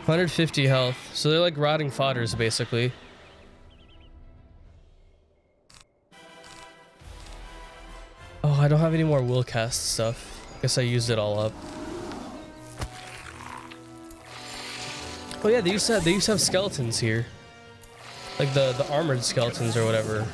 Speaker 1: 150 health. So they're like rotting fodders, basically. I don't have any more will cast stuff. I guess I used it all up. Oh yeah, they used to have, they used to have skeletons here. Like the, the armored skeletons or whatever.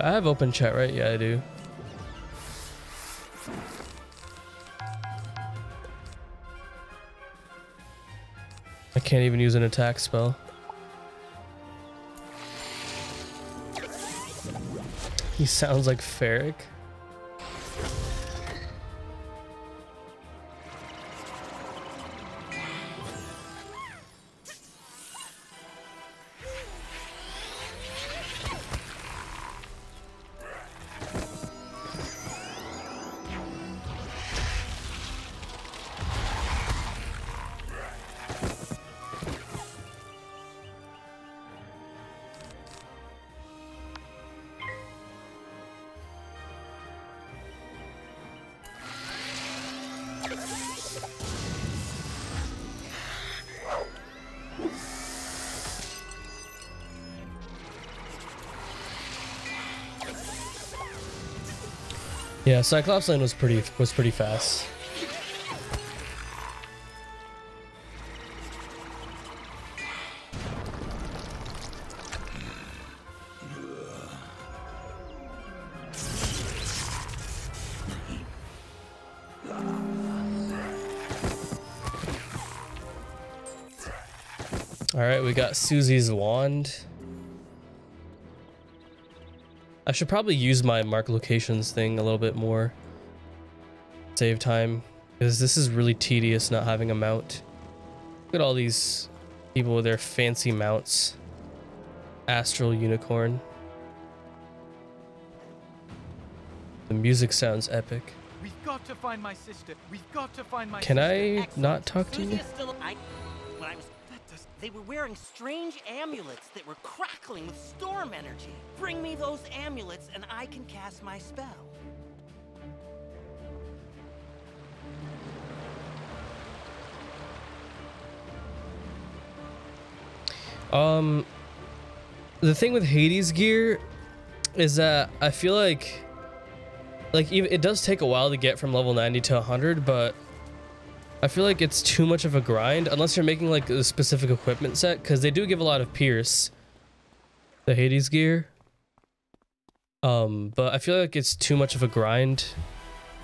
Speaker 1: Wait, I have open chat, right? Yeah, I do. I can't even use an attack spell. He sounds like Ferric. Yeah, Cyclops Lane was pretty was pretty fast. All right, we got Susie's wand. I should probably use my mark locations thing a little bit more. Save time. Because this is really tedious not having a mount. Look at all these People with their fancy mounts. Astral Unicorn. The music sounds epic.
Speaker 8: We've got to find my sister. We've got to find my
Speaker 1: Can
Speaker 8: sister.
Speaker 1: I
Speaker 9: Excellent.
Speaker 1: not talk to you?
Speaker 9: They were wearing strange amulets that were crackling with storm energy. Bring me those amulets, and I can cast my spell.
Speaker 1: Um, the thing with Hades gear is that I feel like, like even it does take a while to get from level 90 to 100, but I feel like it's too much of a grind unless you're making like a specific equipment set because they do give a lot of pierce. The Hades gear. Um, but I feel like it's too much of a grind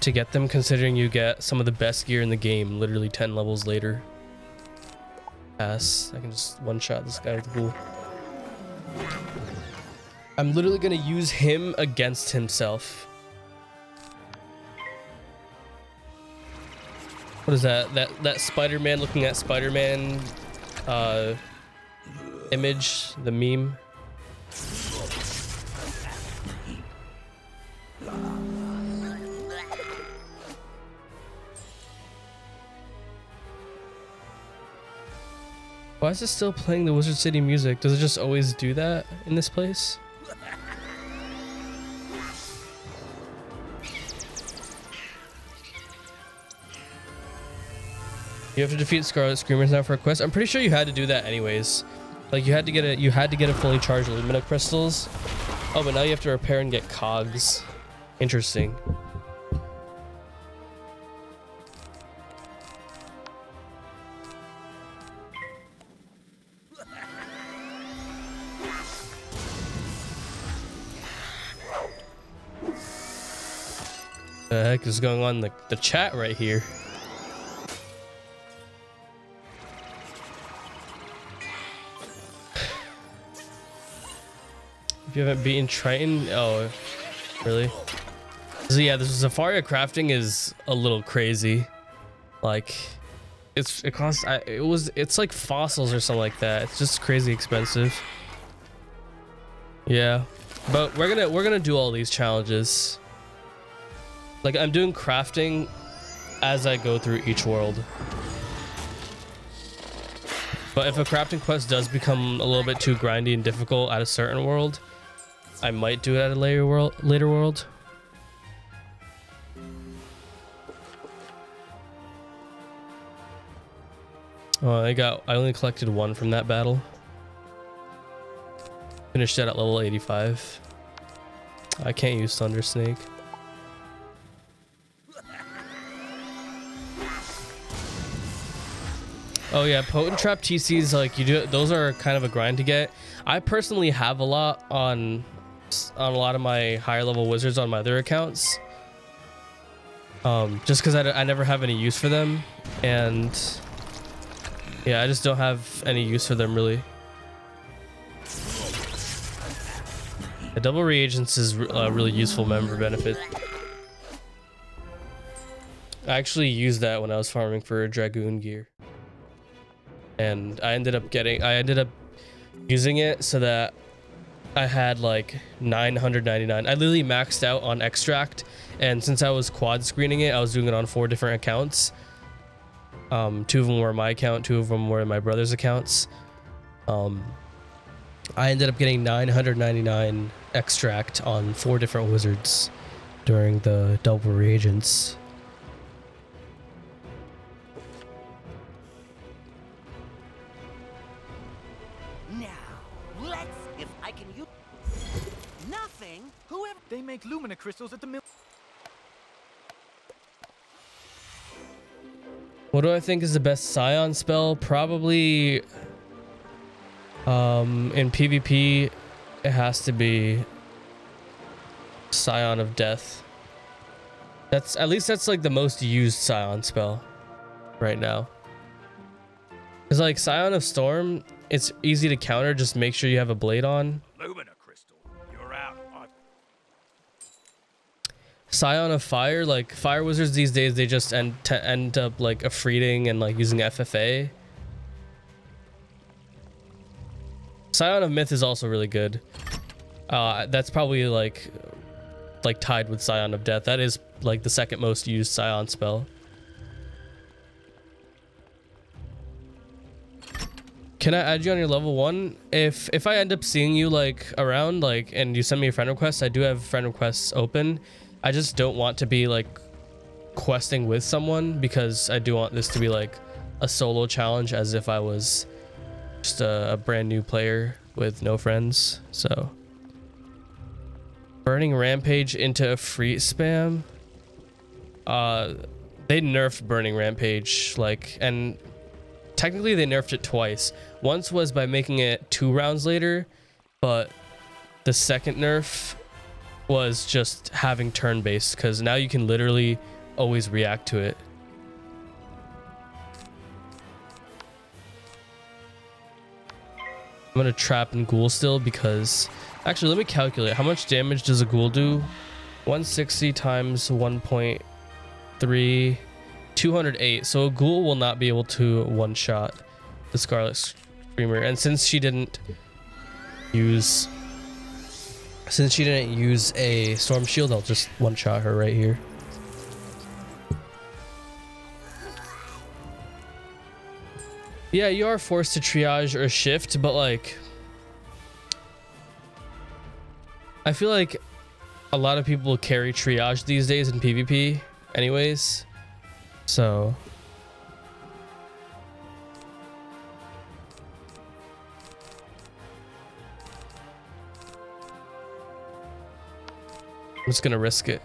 Speaker 1: to get them considering you get some of the best gear in the game literally 10 levels later. Pass. I can just one shot this guy with the bull. I'm literally gonna use him against himself. What is that? That that Spider-Man looking at Spider-Man uh image, the meme. Why is it still playing the Wizard City music? Does it just always do that in this place? You have to defeat Scarlet Screamers now for a quest. I'm pretty sure you had to do that anyways. Like you had to get a you had to get a fully charged Lumina crystals. Oh, but now you have to repair and get cogs. Interesting. The heck is going on in the, the chat right here? You haven't beaten Triton, oh, really? So yeah, the Zafaria crafting is a little crazy. Like, it's it costs. I, it was it's like fossils or something like that. It's just crazy expensive. Yeah, but we're gonna we're gonna do all these challenges. Like I'm doing crafting as I go through each world. But if a crafting quest does become a little bit too grindy and difficult at a certain world, I might do it at a later world. Later world. Oh, I got. I only collected one from that battle. Finished that at level 85. I can't use Thunder Snake. Oh yeah, potent trap TCs like you do. Those are kind of a grind to get. I personally have a lot on on a lot of my higher level wizards on my other accounts. Um, just because I, I never have any use for them, and yeah, I just don't have any use for them really. The double reagents is a really useful member benefit. I actually used that when I was farming for Dragoon gear. And I ended up getting, I ended up using it so that I had like 999. I literally maxed out on extract. And since I was quad screening it, I was doing it on four different accounts. Um, two of them were my account, two of them were my brother's accounts. Um, I ended up getting 999 extract on four different wizards during the double reagents.
Speaker 8: At the mill.
Speaker 1: What do I think is the best Scion spell? Probably um in PvP it has to be Scion of Death. That's at least that's like the most used Scion spell right now. Cuz like Scion of Storm, it's easy to counter, just make sure you have a blade on. Scion of Fire, like fire wizards these days, they just end end up like efreeting and like using FFA. Scion of Myth is also really good. Uh, that's probably like like tied with Scion of Death. That is like the second most used Scion spell. Can I add you on your level one? If if I end up seeing you like around like and you send me a friend request, I do have friend requests open. I just don't want to be like questing with someone because I do want this to be like a solo challenge as if I was just a, a brand new player with no friends. So burning rampage into Efreet spam. Uh, they nerfed burning rampage like and technically they nerfed it twice. Once was by making it two rounds later, but the second nerf was just having turn based because now you can literally always react to it. I'm gonna trap and ghoul still because actually let me calculate. How much damage does a ghoul do? 160 times 1.3 208 so a ghoul will not be able to one shot the scarlet screamer. And since she didn't use since she didn't use a storm shield i'll just one shot her right here. Yeah you are forced to triage or shift but like i feel like a lot of people carry triage these days in pvp anyways so I'm just gonna risk it.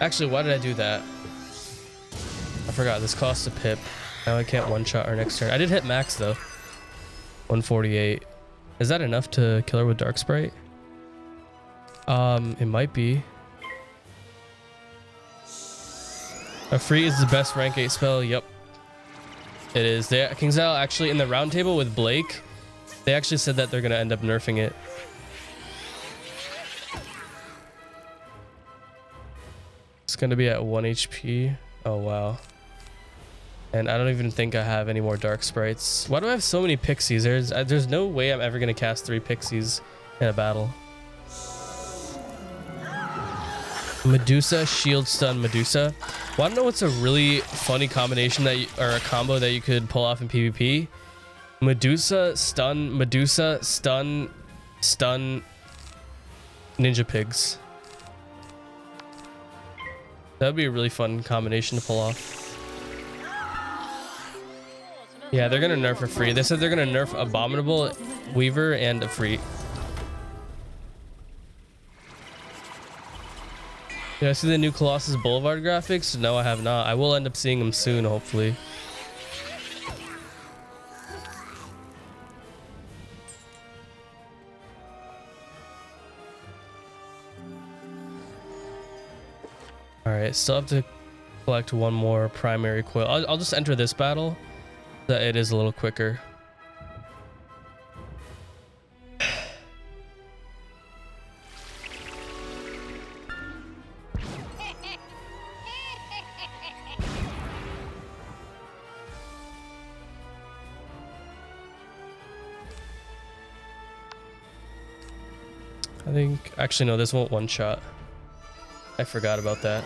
Speaker 1: Actually, why did I do that? I forgot this costs a pip. Now I can't one shot her next turn. I did hit max though. 148. Is that enough to kill her with Dark Sprite? Um, it might be. Efreet is the best rank 8 spell. Yep. It is. They, KingsIsle actually in the roundtable with Blake, they actually said that they're going to end up nerfing it. It's going to be at 1 HP. Oh, wow. And I don't even think I have any more dark sprites. Why do I have so many pixies? There's uh, there's no way I'm ever going to cast three pixies in a battle. Medusa, shield stun, Medusa. Want to know what's a really funny combination that you, or a combo that you could pull off in PvP? Medusa, stun, Medusa, stun, stun, Ninja Pigs. That would be a really fun combination to pull off. Yeah, they're gonna nerf Efreet. They said they're gonna nerf Abominable, Weaver, and Efreet. Did I see the new Colossus Boulevard graphics? No, I have not. I will end up seeing them soon, hopefully. Still have to collect one more primary coil. I'll, I'll just enter this battle. That it is a little quicker. I think, actually no, this won't one shot. I forgot about that.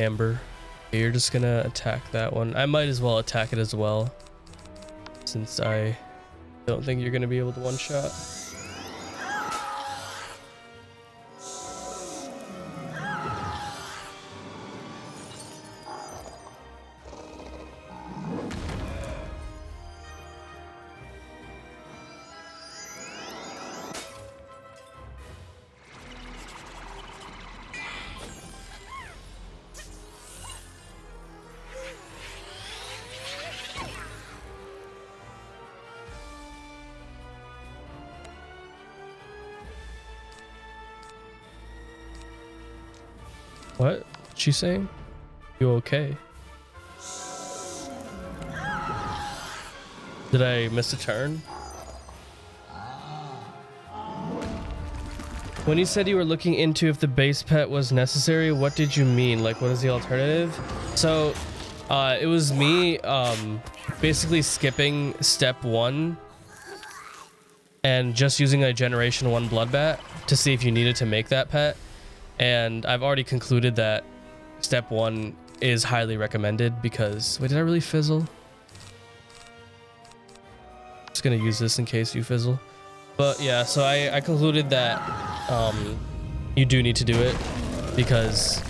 Speaker 1: Amber? You're just gonna attack that one. I might as well attack it as well. Since I don't think you're gonna be able to one-shot. she saying? You okay? Did I miss a turn? When you said you were looking into if the base pet was necessary, what did you mean? Like, what is the alternative? So, uh, it was me um, basically skipping step one and just using a generation one blood bat to see if you needed to make that pet. And I've already concluded that step one is highly recommended because wait, did I really fizzle? Just gonna use this in case you fizzle. But yeah, so I, I concluded that um, you do need to do it because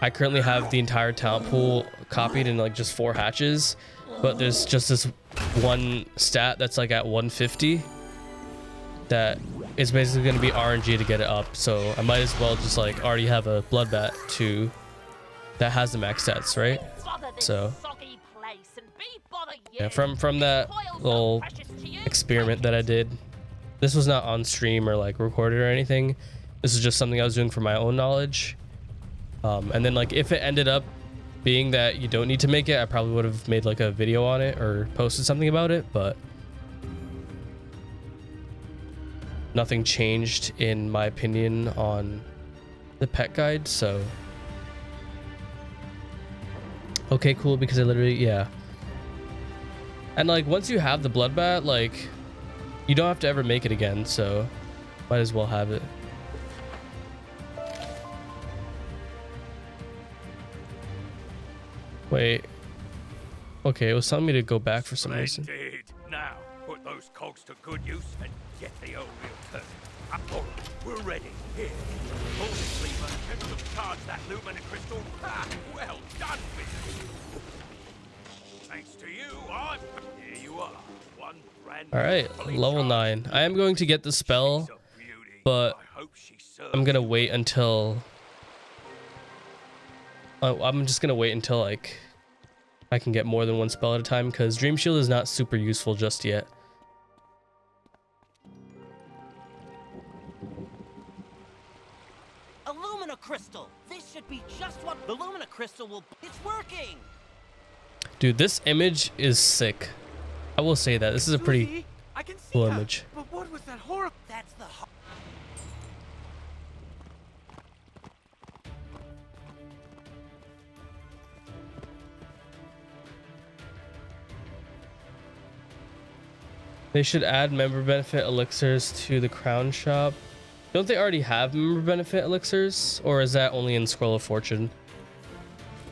Speaker 1: I currently have the entire talent pool copied in like just four hatches, but there's just this one stat that's like at 150 that is basically going to be RNG to get it up. So I might as well just like already have a blood bat to that has the max stats, right? So yeah, from from that little experiment that I did, this was not on stream or like recorded or anything. This is just something I was doing for my own knowledge. Um, and then like if it ended up being that you don't need to make it, I probably would have made like a video on it or posted something about it, but nothing changed in my opinion on the pet guide, so okay, cool because I literally yeah. And like once you have the blood bat, like you don't have to ever make it again, so might as well have it. Wait. Okay, it was telling me to go back for some reason.
Speaker 2: Now, put those cogs to good use and get the old turning. All right, we're ready. Here. This lever and subcharge that lumina crystal. Ha! Well done, business. Thanks to you, I'm... Here you are. One brand
Speaker 1: All right, level nine. I am going to get the spell, but I'm gonna wait until. I'm just gonna wait until like I can get more than one spell at a time because Dream Shield is not super useful just yet.
Speaker 9: Crystal! This should be just what the Lumina Crystal will... It's working!
Speaker 1: Dude, this image is sick. I will say that this is a pretty
Speaker 8: I can see
Speaker 1: cool
Speaker 8: her.
Speaker 1: image.
Speaker 8: But what was that horror?
Speaker 9: That's the... ho-
Speaker 1: They should add member benefit elixirs to the crown shop. Don't they already have member benefit elixirs? Or is that only in Scroll of Fortune?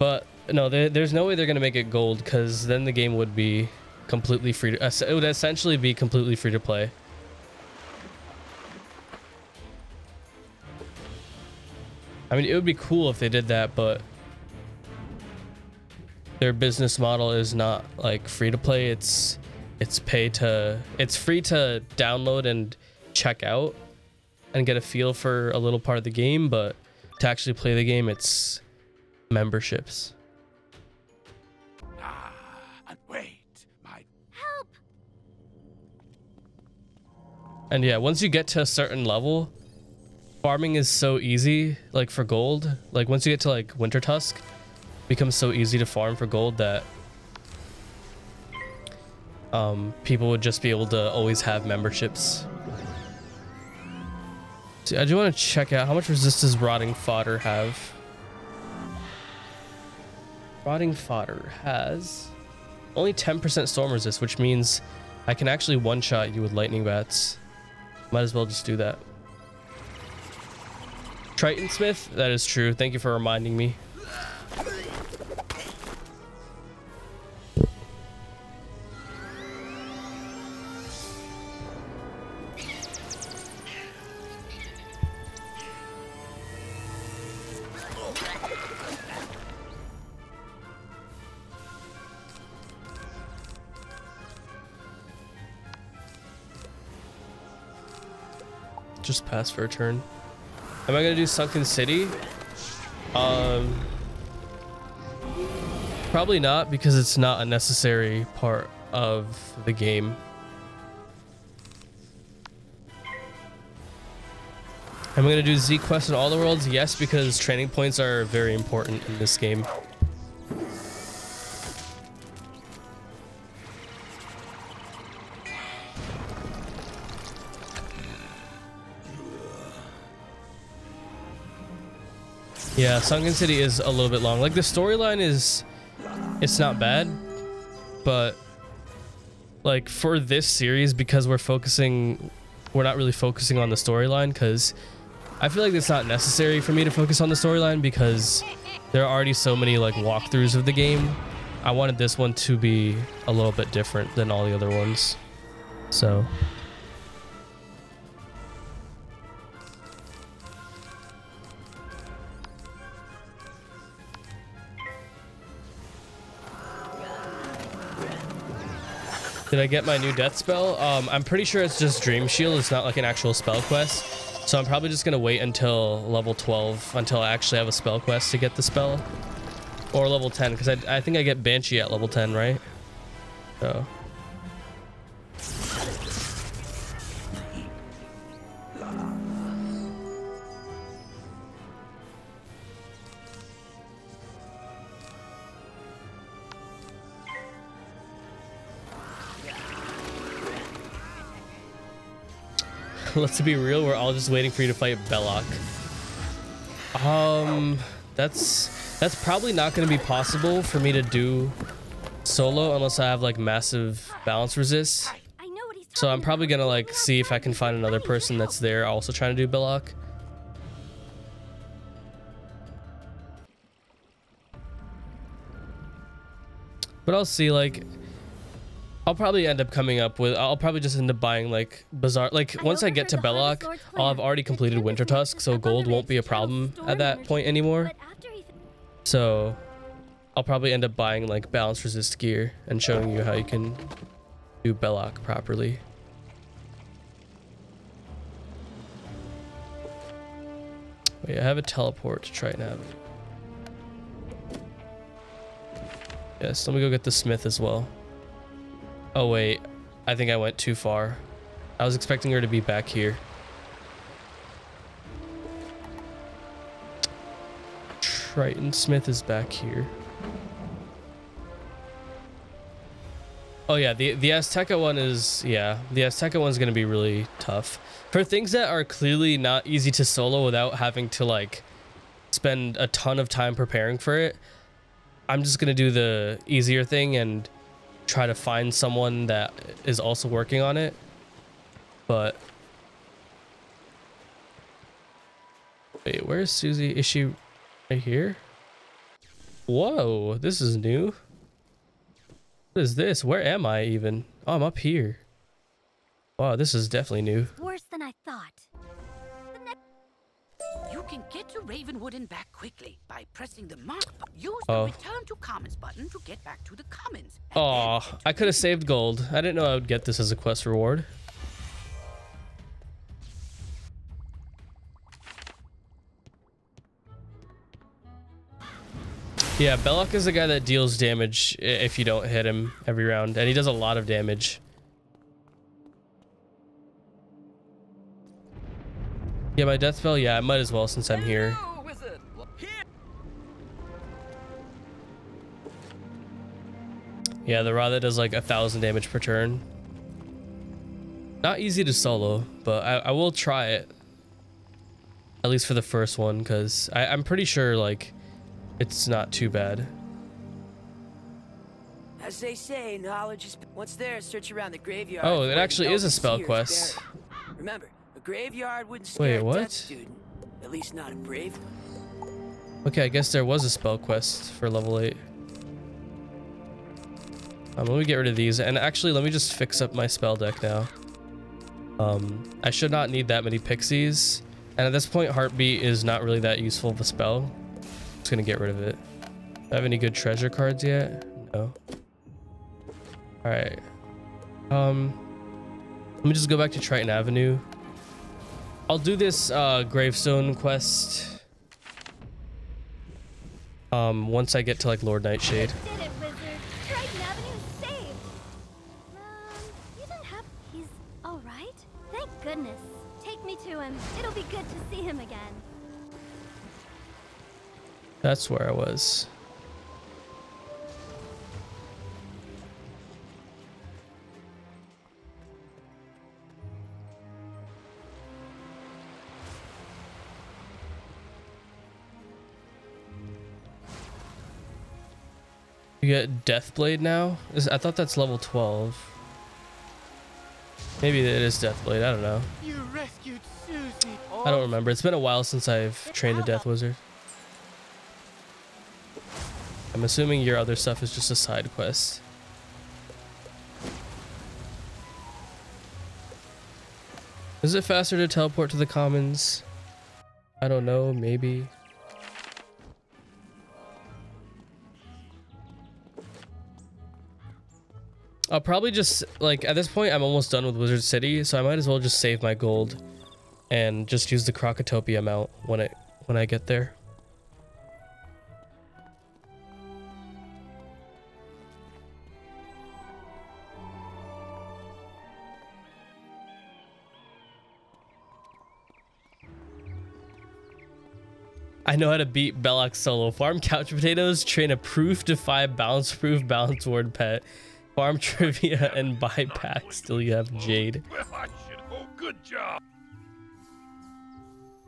Speaker 1: But no, there- there's no way they're going to make it gold because then the game would be completely free to... It would essentially be completely free to play. I mean, it would be cool if they did that, but their business model is not like free to play. It's it's pay to it's free to download and check out and get a feel for a little part of the game, but to actually play the game, it's memberships.
Speaker 2: Ah, and wait, my
Speaker 5: Help!
Speaker 1: And yeah, once you get to a certain level, farming is so easy, like for gold. Like once you get to like Wintertusk, it becomes so easy to farm for gold that um, people would just be able to always have memberships. See, I do want to check out how much resist does rotting fodder have. Rotting fodder has only 10% storm resist, which means I can actually one-shot you with lightning bats. Might as well just do that. Triton Smith, that is true. Thank you for reminding me. Just pass for a turn. Am I gonna do Sunken City? Um, probably not because it's not a necessary part of the game. Am I gonna do Z Quest in all the worlds? Yes, because training points are very important in this game. Yeah, Sunken City is a little bit long. Like the storyline is, it's not bad, but like for this series because we're focusing, we're not really focusing on the storyline because I feel like it's not necessary for me to focus on the storyline because there are already so many like walkthroughs of the game. I wanted this one to be a little bit different than all the other ones. So. Did I get my new death spell? Um, I'm pretty sure it's just Dream Shield. It's not like an actual spell quest. So I'm probably just going to wait until level 12 until I actually have a spell quest to get the spell. Or level 10 because I, I think I get Banshee at level 10, right? So. (laughs) Let's be real, we're all just waiting for you to fight Belloq. Um, that's that's probably not going to be possible for me to do solo unless I have like massive balance resist. So I'm probably gonna like see if I can find another person that's there also trying to do Belloq. But I'll see like I'll probably end up coming up with I'll probably just end up buying like bizarre like once I get to Belloq I'll have already completed Wintertusk so gold won't be a problem at that point anymore. So I'll probably end up buying like balance resist gear and showing you how you can do Belloq properly. Wait, I have a teleport to try now. Yes, let me go get the smith as well. Oh wait, I think I went too far. I was expecting her to be back here. Triton Smith is back here. Oh yeah, the the Azteca one is yeah, the Azteca one's gonna be really tough for things that are clearly not easy to solo without having to like spend a ton of time preparing for it. I'm just gonna do the easier thing and try to find someone that is also working on it. But wait, where's Susie? Is she right here? Whoa, this is new. What is this? Where am I even? Oh, I'm up here. Wow, this is definitely new.
Speaker 5: Worse than I thought.
Speaker 3: You can get to Ravenwood and back quickly by pressing the mark button. Use
Speaker 1: Oh.
Speaker 3: the return to commons button to get back to the commons.
Speaker 1: Oh, I could have saved gold. I didn't know I would get this as a quest reward. Yeah, Belloq is the guy that deals damage if you don't hit him every round, and he does a lot of damage. Yeah, my death spell? Yeah, I might as well since I'm here. Yeah, the Ra that does like a thousand damage per turn. Not easy to solo, but I, I will try it. At least for the first one, because I'm pretty sure like it's not too bad.
Speaker 10: As they say, knowledge is once there, search around the graveyard.
Speaker 1: Oh, it actually is a spell quest.
Speaker 10: Remember, graveyard wouldn't
Speaker 1: Wait,
Speaker 10: scare a
Speaker 1: what?
Speaker 10: student. At least not a brave one.
Speaker 1: Okay, I guess there was a spell quest for level 8. Um, let me get rid of these. And actually, let me just fix up my spell deck now. Um, I should not need that many pixies. And at this point, Heartbeat is not really that useful of a spell. Just gonna get rid of it. Do I have any good treasure cards yet? No. Alright. Um, let me just go back to Triton Avenue. I'll do this uh, gravestone quest um, once I get to like Lord Nightshade. That's where I Triton You get Deathblade now? Is, I thought that's level 12. Maybe it is Deathblade. I don't know.
Speaker 8: You rescued Susie.
Speaker 1: I don't remember. It's been a while since I've trained a Death Wizard. I'm assuming your other stuff is just a side quest. Is it faster to teleport to the commons? I don't know, maybe. I'll probably just, like, at this point, I'm almost done with Wizard City, so I might as well just save my gold and just use the Krokotopia mount when it when I get there. I know how to beat Belloq solo. Farm couch potatoes, train a proof defy bounce proof balance ward pet, farm (laughs) trivia, and buy packs till you have Jade.
Speaker 2: Good job.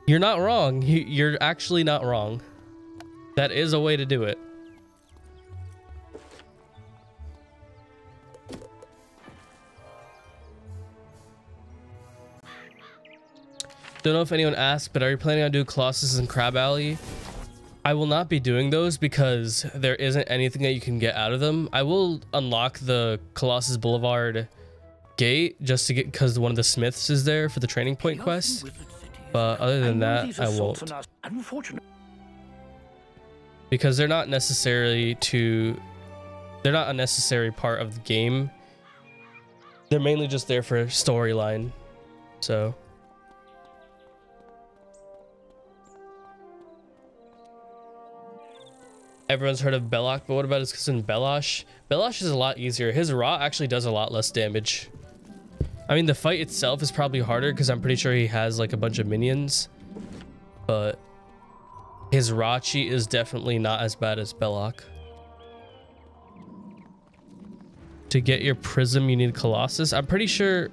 Speaker 1: You're not wrong. You, you're actually not wrong. That is a way to do it. Don't know if anyone asked, but are you planning on doing Colossus and Crab Alley? I will not be doing those because there isn't anything that you can get out of them. I will unlock the Colossus Boulevard gate just to get because one of the Smiths is there for the training point quest. But other than that, I won't.
Speaker 6: Unfortunate.
Speaker 1: Because they're not necessarily to they're not a necessary part of the game. They're mainly just there for storyline. So Everyone's heard of Belloq, but what about his cousin Belosh? Belosh is a lot easier. His Ra actually does a lot less damage. I mean, the fight itself is probably harder because I'm pretty sure he has like a bunch of minions. But his Rachi is definitely not as bad as Belloq. To get your Prism, you need Colossus. I'm pretty sure...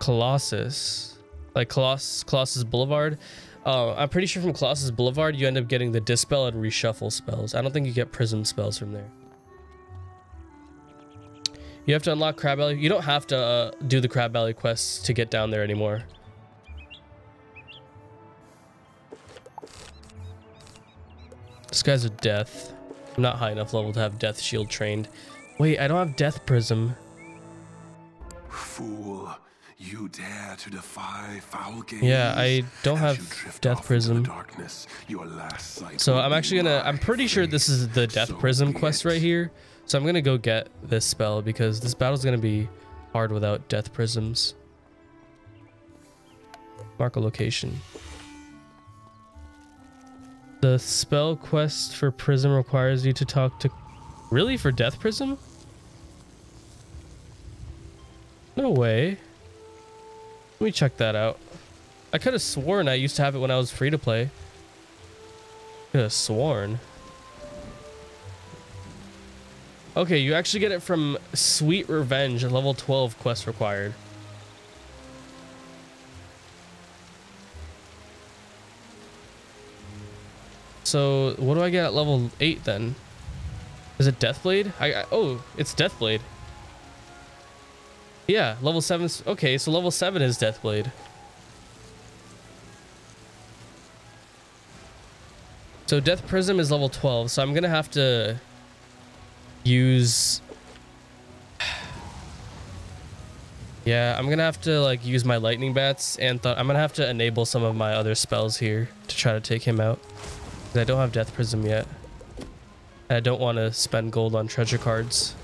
Speaker 1: Colossus. Like Colossus, Colossus Boulevard. Uh, I'm pretty sure from Colossus Boulevard, you end up getting the Dispel and Reshuffle spells. I don't think you get Prism spells from there. You have to unlock Crab Alley. You don't have to uh, do the Crab Alley quests to get down there anymore. This guy's a death. I'm not high enough level to have Death Shield trained. Wait, I don't have Death Prism.
Speaker 11: You dare to defy Foulgaze?
Speaker 1: Yeah, I don't have Death Prism.
Speaker 11: Darkness, your last sight
Speaker 1: So I'm actually gonna, I'm pretty sure this is the Death Prism quest right here. So I'm gonna go get this spell because this battle's gonna be hard without Death Prisms. Mark a location. The spell quest for Prism requires you to talk to... Really? For Death Prism? No way. Let me check that out. I could have sworn I used to have it when I was free to play. Could have sworn. Okay, you actually get it from Sweet Revenge, level 12 quest required. So, what do I get at level 8 then? Is it Deathblade? I, I oh, it's Deathblade. Yeah, level 7. Okay, so level 7 is Deathblade. So Death Prism is level 12, so I'm going to have to use (sighs) Yeah, I'm gonna have to like use my lightning bats and I'm gonna have to enable some of my other spells here to try to take him out. I don't have Death Prism yet. And I don't want to spend gold on treasure cards.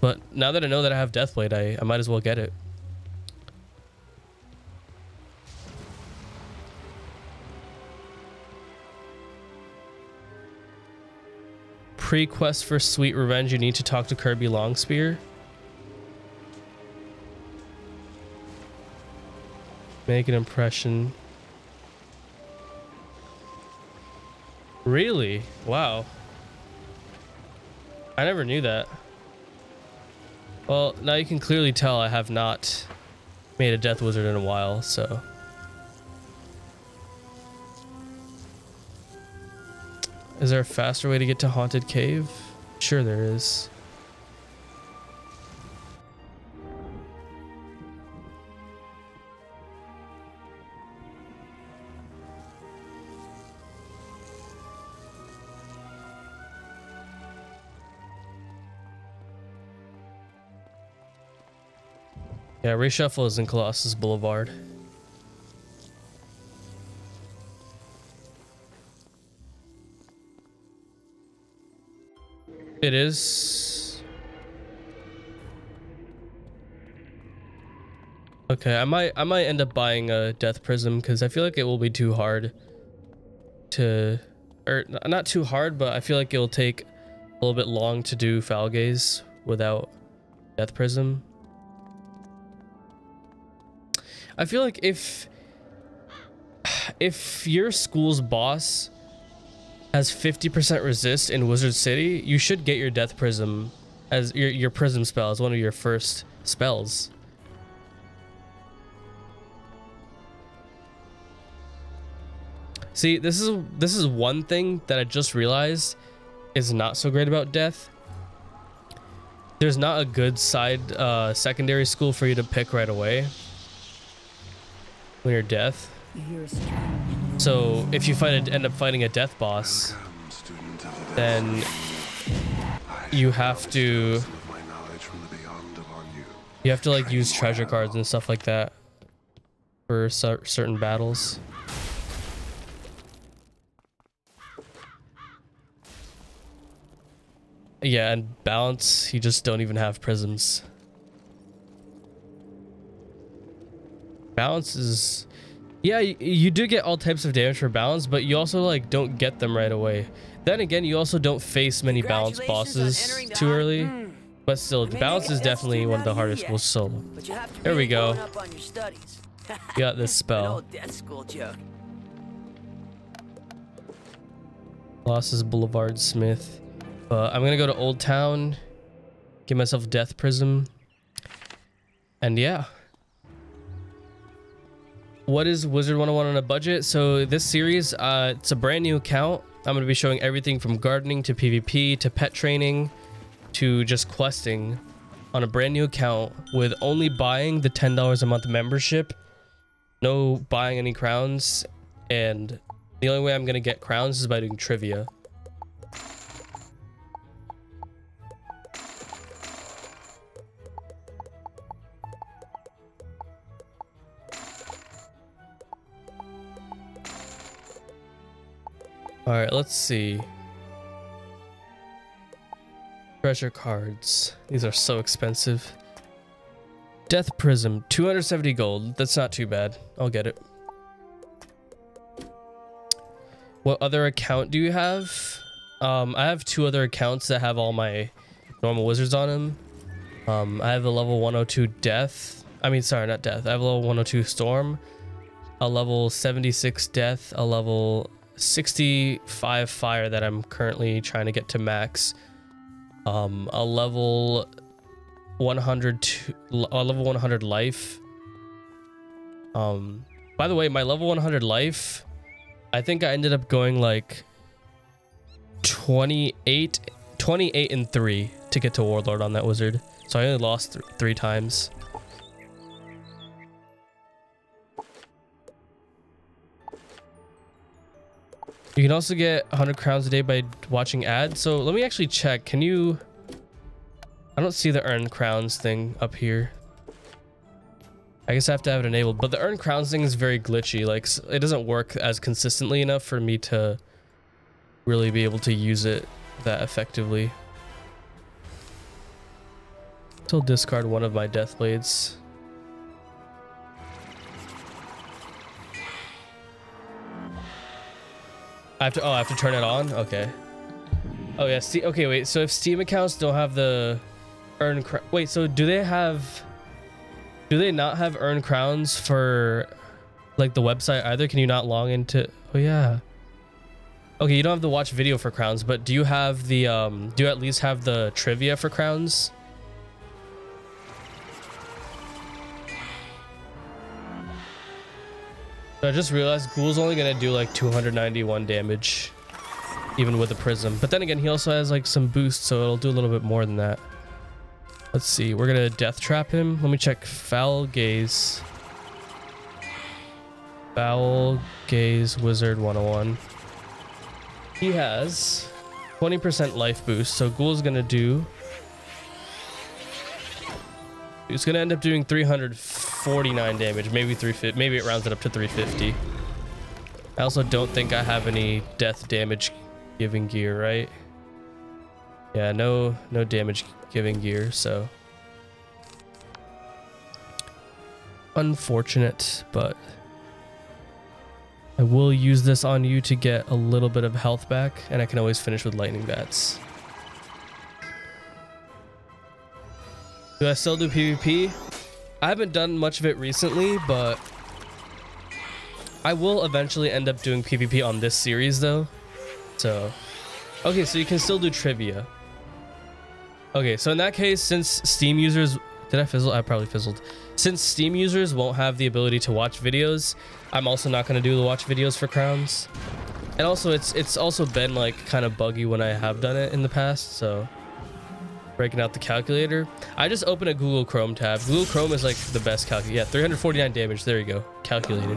Speaker 1: But now that I know that I have Deathblade, I, I might as well get it. Pre-quest for Sweet Revenge, you need to talk to Kirby Longspear. Make an impression. Really? Wow. I never knew that. Well, now you can clearly tell I have not made a Death Wizard in a while, so... Is there a faster way to get to Haunted Cave? Sure there is. Yeah, reshuffle is in Colossus Boulevard. It is. Okay, I might I might end up buying a death prism because I feel like it will be too hard to or not too hard, but I feel like it'll take a little bit long to do Foulgaze without death prism. I feel like if if your school's boss has 50% resist in Wizard City, you should get your Death Prism as your your Prism spell as one of your first spells. See, this is this is one thing that I just realized is not so great about Death. There's not a good side uh, secondary school for you to pick right away when you're Death. So if you find a, end up fighting a death boss, then you have to you have to like use treasure cards and stuff like that for cer certain battles. Yeah, and balance, you just don't even have prisms. Balance is yeah, you, do get all types of damage for balance, but you also like don't get them right away. Then again, you also don't face many balance bosses too early. Mm. But still, balance is definitely one of the hardest schools solo. There we go. (laughs) got this (laughs) spell. Colossus Boulevard Smith. But I'm gonna go to Old Town, give myself Death Prism, and yeah what is Wizard 101 on a budget? So this series, uh, it's a brand new account. I'm going to be showing everything from gardening to PvP to pet training to just questing on a brand new account with only buying the $10 a month membership. No buying any crowns. And the only way I'm going to get crowns is by doing trivia. Alright, let's see. Treasure cards. These are so expensive. Death Prism, 270 gold. That's not too bad. I'll get it. What other account do you have? Um, I have two other accounts that have all my normal wizards on them. Um, I have a level 102 Death. I mean, sorry, not Death. I have a level 102 Storm, a level 76 Death, a level 65 fire that I'm currently trying to get to max. Um, a level 100 a level 100 life. Um, by the way, my level 100 life, I think I ended up going like 28, 28 and 3 to get to Warlord on that wizard. So I only lost th three times. You can also get 100 crowns a day by watching ads. So let me actually check. Can you... I don't see the earn crowns thing up here. I guess I have to have it enabled. But the earn crowns thing is very glitchy. Like, it doesn't work as consistently enough for me to really be able to use it that effectively. Still discard one of my death blades. I have to. Oh, I have to turn it on. Okay. Oh yeah. See. Okay. Wait. So if Steam accounts don't have the earn. Wait. So do they have? Do they not have earn crowns for, like the website either? Can you not log into? Oh yeah. Okay, you don't have to watch video for crowns, but do you have the um? Do you at least have the trivia for crowns? So I just realized Ghoul's only gonna do like 291 damage. even with a prism. But then again, he also has like some boost, so it'll do a little bit more than that. Let's see. We're gonna death trap him. Let me check Foulgaze. Foul gaze wizard 101. He has 20% life boost, so Ghoul's gonna do. He's gonna end up doing 349 damage, maybe 350. Maybe it rounds it up to 350. I also don't think I have any death damage giving gear, right? Yeah, no, no damage giving gear, so unfortunate, but I will use this on you to get a little bit of health back, and I can always finish with lightning bats. Do I still do PvP? I haven't done much of it recently, but I will eventually end up doing PvP on this series though. So, okay, so you can still do trivia. Okay, so in that case, since Steam users, did I fizzle? I probably fizzled. Since Steam users won't have the ability to watch videos, I'm also not to do the watch videos for crowns. And also, it's it's also been like kind of buggy when I have done it in the past, so breaking out the calculator. I just open a Google Chrome tab. Google Chrome is like the best calculator. Yeah, 349 damage. There you go. Calculated.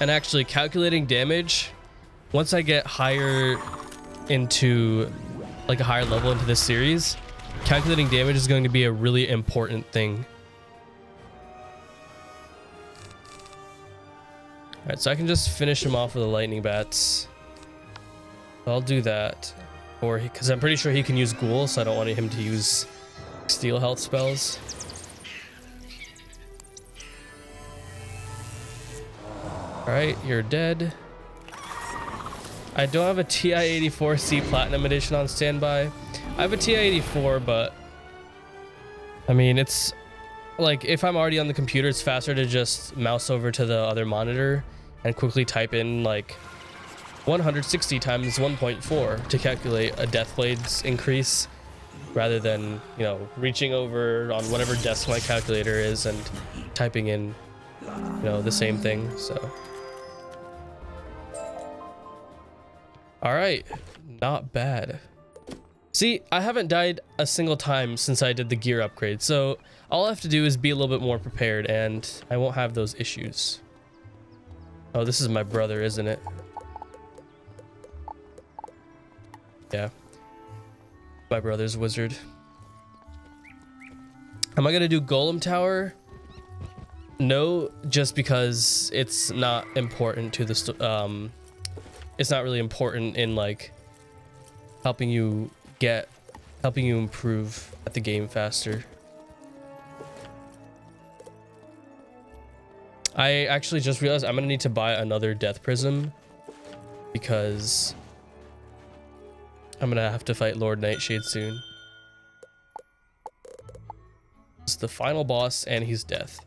Speaker 1: And actually calculating damage, once I get higher into like a higher level into this series, calculating damage is going to be a really important thing. Alright, so I can just finish him off with the lightning bats. I'll do that. Or because I'm pretty sure he can use ghoul, so I don't want him to use steal health spells. Alright, you're dead. I don't have a TI-84C Platinum Edition on standby. I have a TI-84, but... I mean, it's... Like, if I'm already on the computer, it's faster to just mouse over to the other monitor and quickly type in, like, 160 times 1.4 to calculate a Deathblade's increase rather than, you know, reaching over on whatever desk my calculator is and typing in, you know, the same thing, so... All right, not bad. See, I haven't died a single time since I did the gear upgrade, so all I have to do is be a little bit more prepared and I won't have those issues. Oh, this is my brother, isn't it? Yeah. My brother's wizard. Am I gonna do Golem Tower? No, just because it's not important to the um, it's not really important in like helping you get helping you improve at the game faster. I actually just realized I'm gonna need to buy another death prism because I'm gonna have to fight Lord Nightshade soon. It's the final boss and he's death.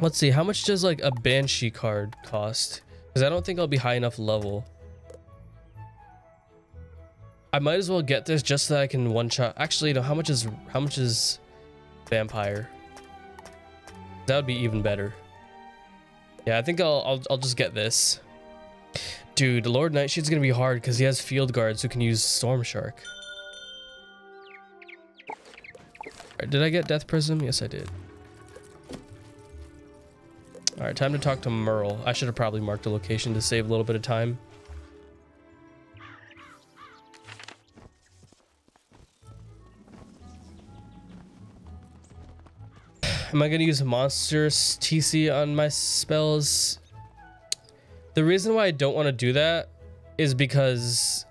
Speaker 1: Let's see, how much does like a Banshee card cost? Because I don't think I'll be high enough level. I might as well get this just so that I can one shot. Actually, no, how much is how much is Vampire? That would be even better. Yeah, I think I'll I'll, I'll just get this. Dude, Lord Nightshade's gonna be hard because he has field guards who can use Storm Shark. Right, did I get Death Prism? Yes, I did. All right, time to talk to Merle. I should have probably marked a location to save a little bit of time. Am I going to use monstrous TC on my spells? The reason why I don't want to do that is because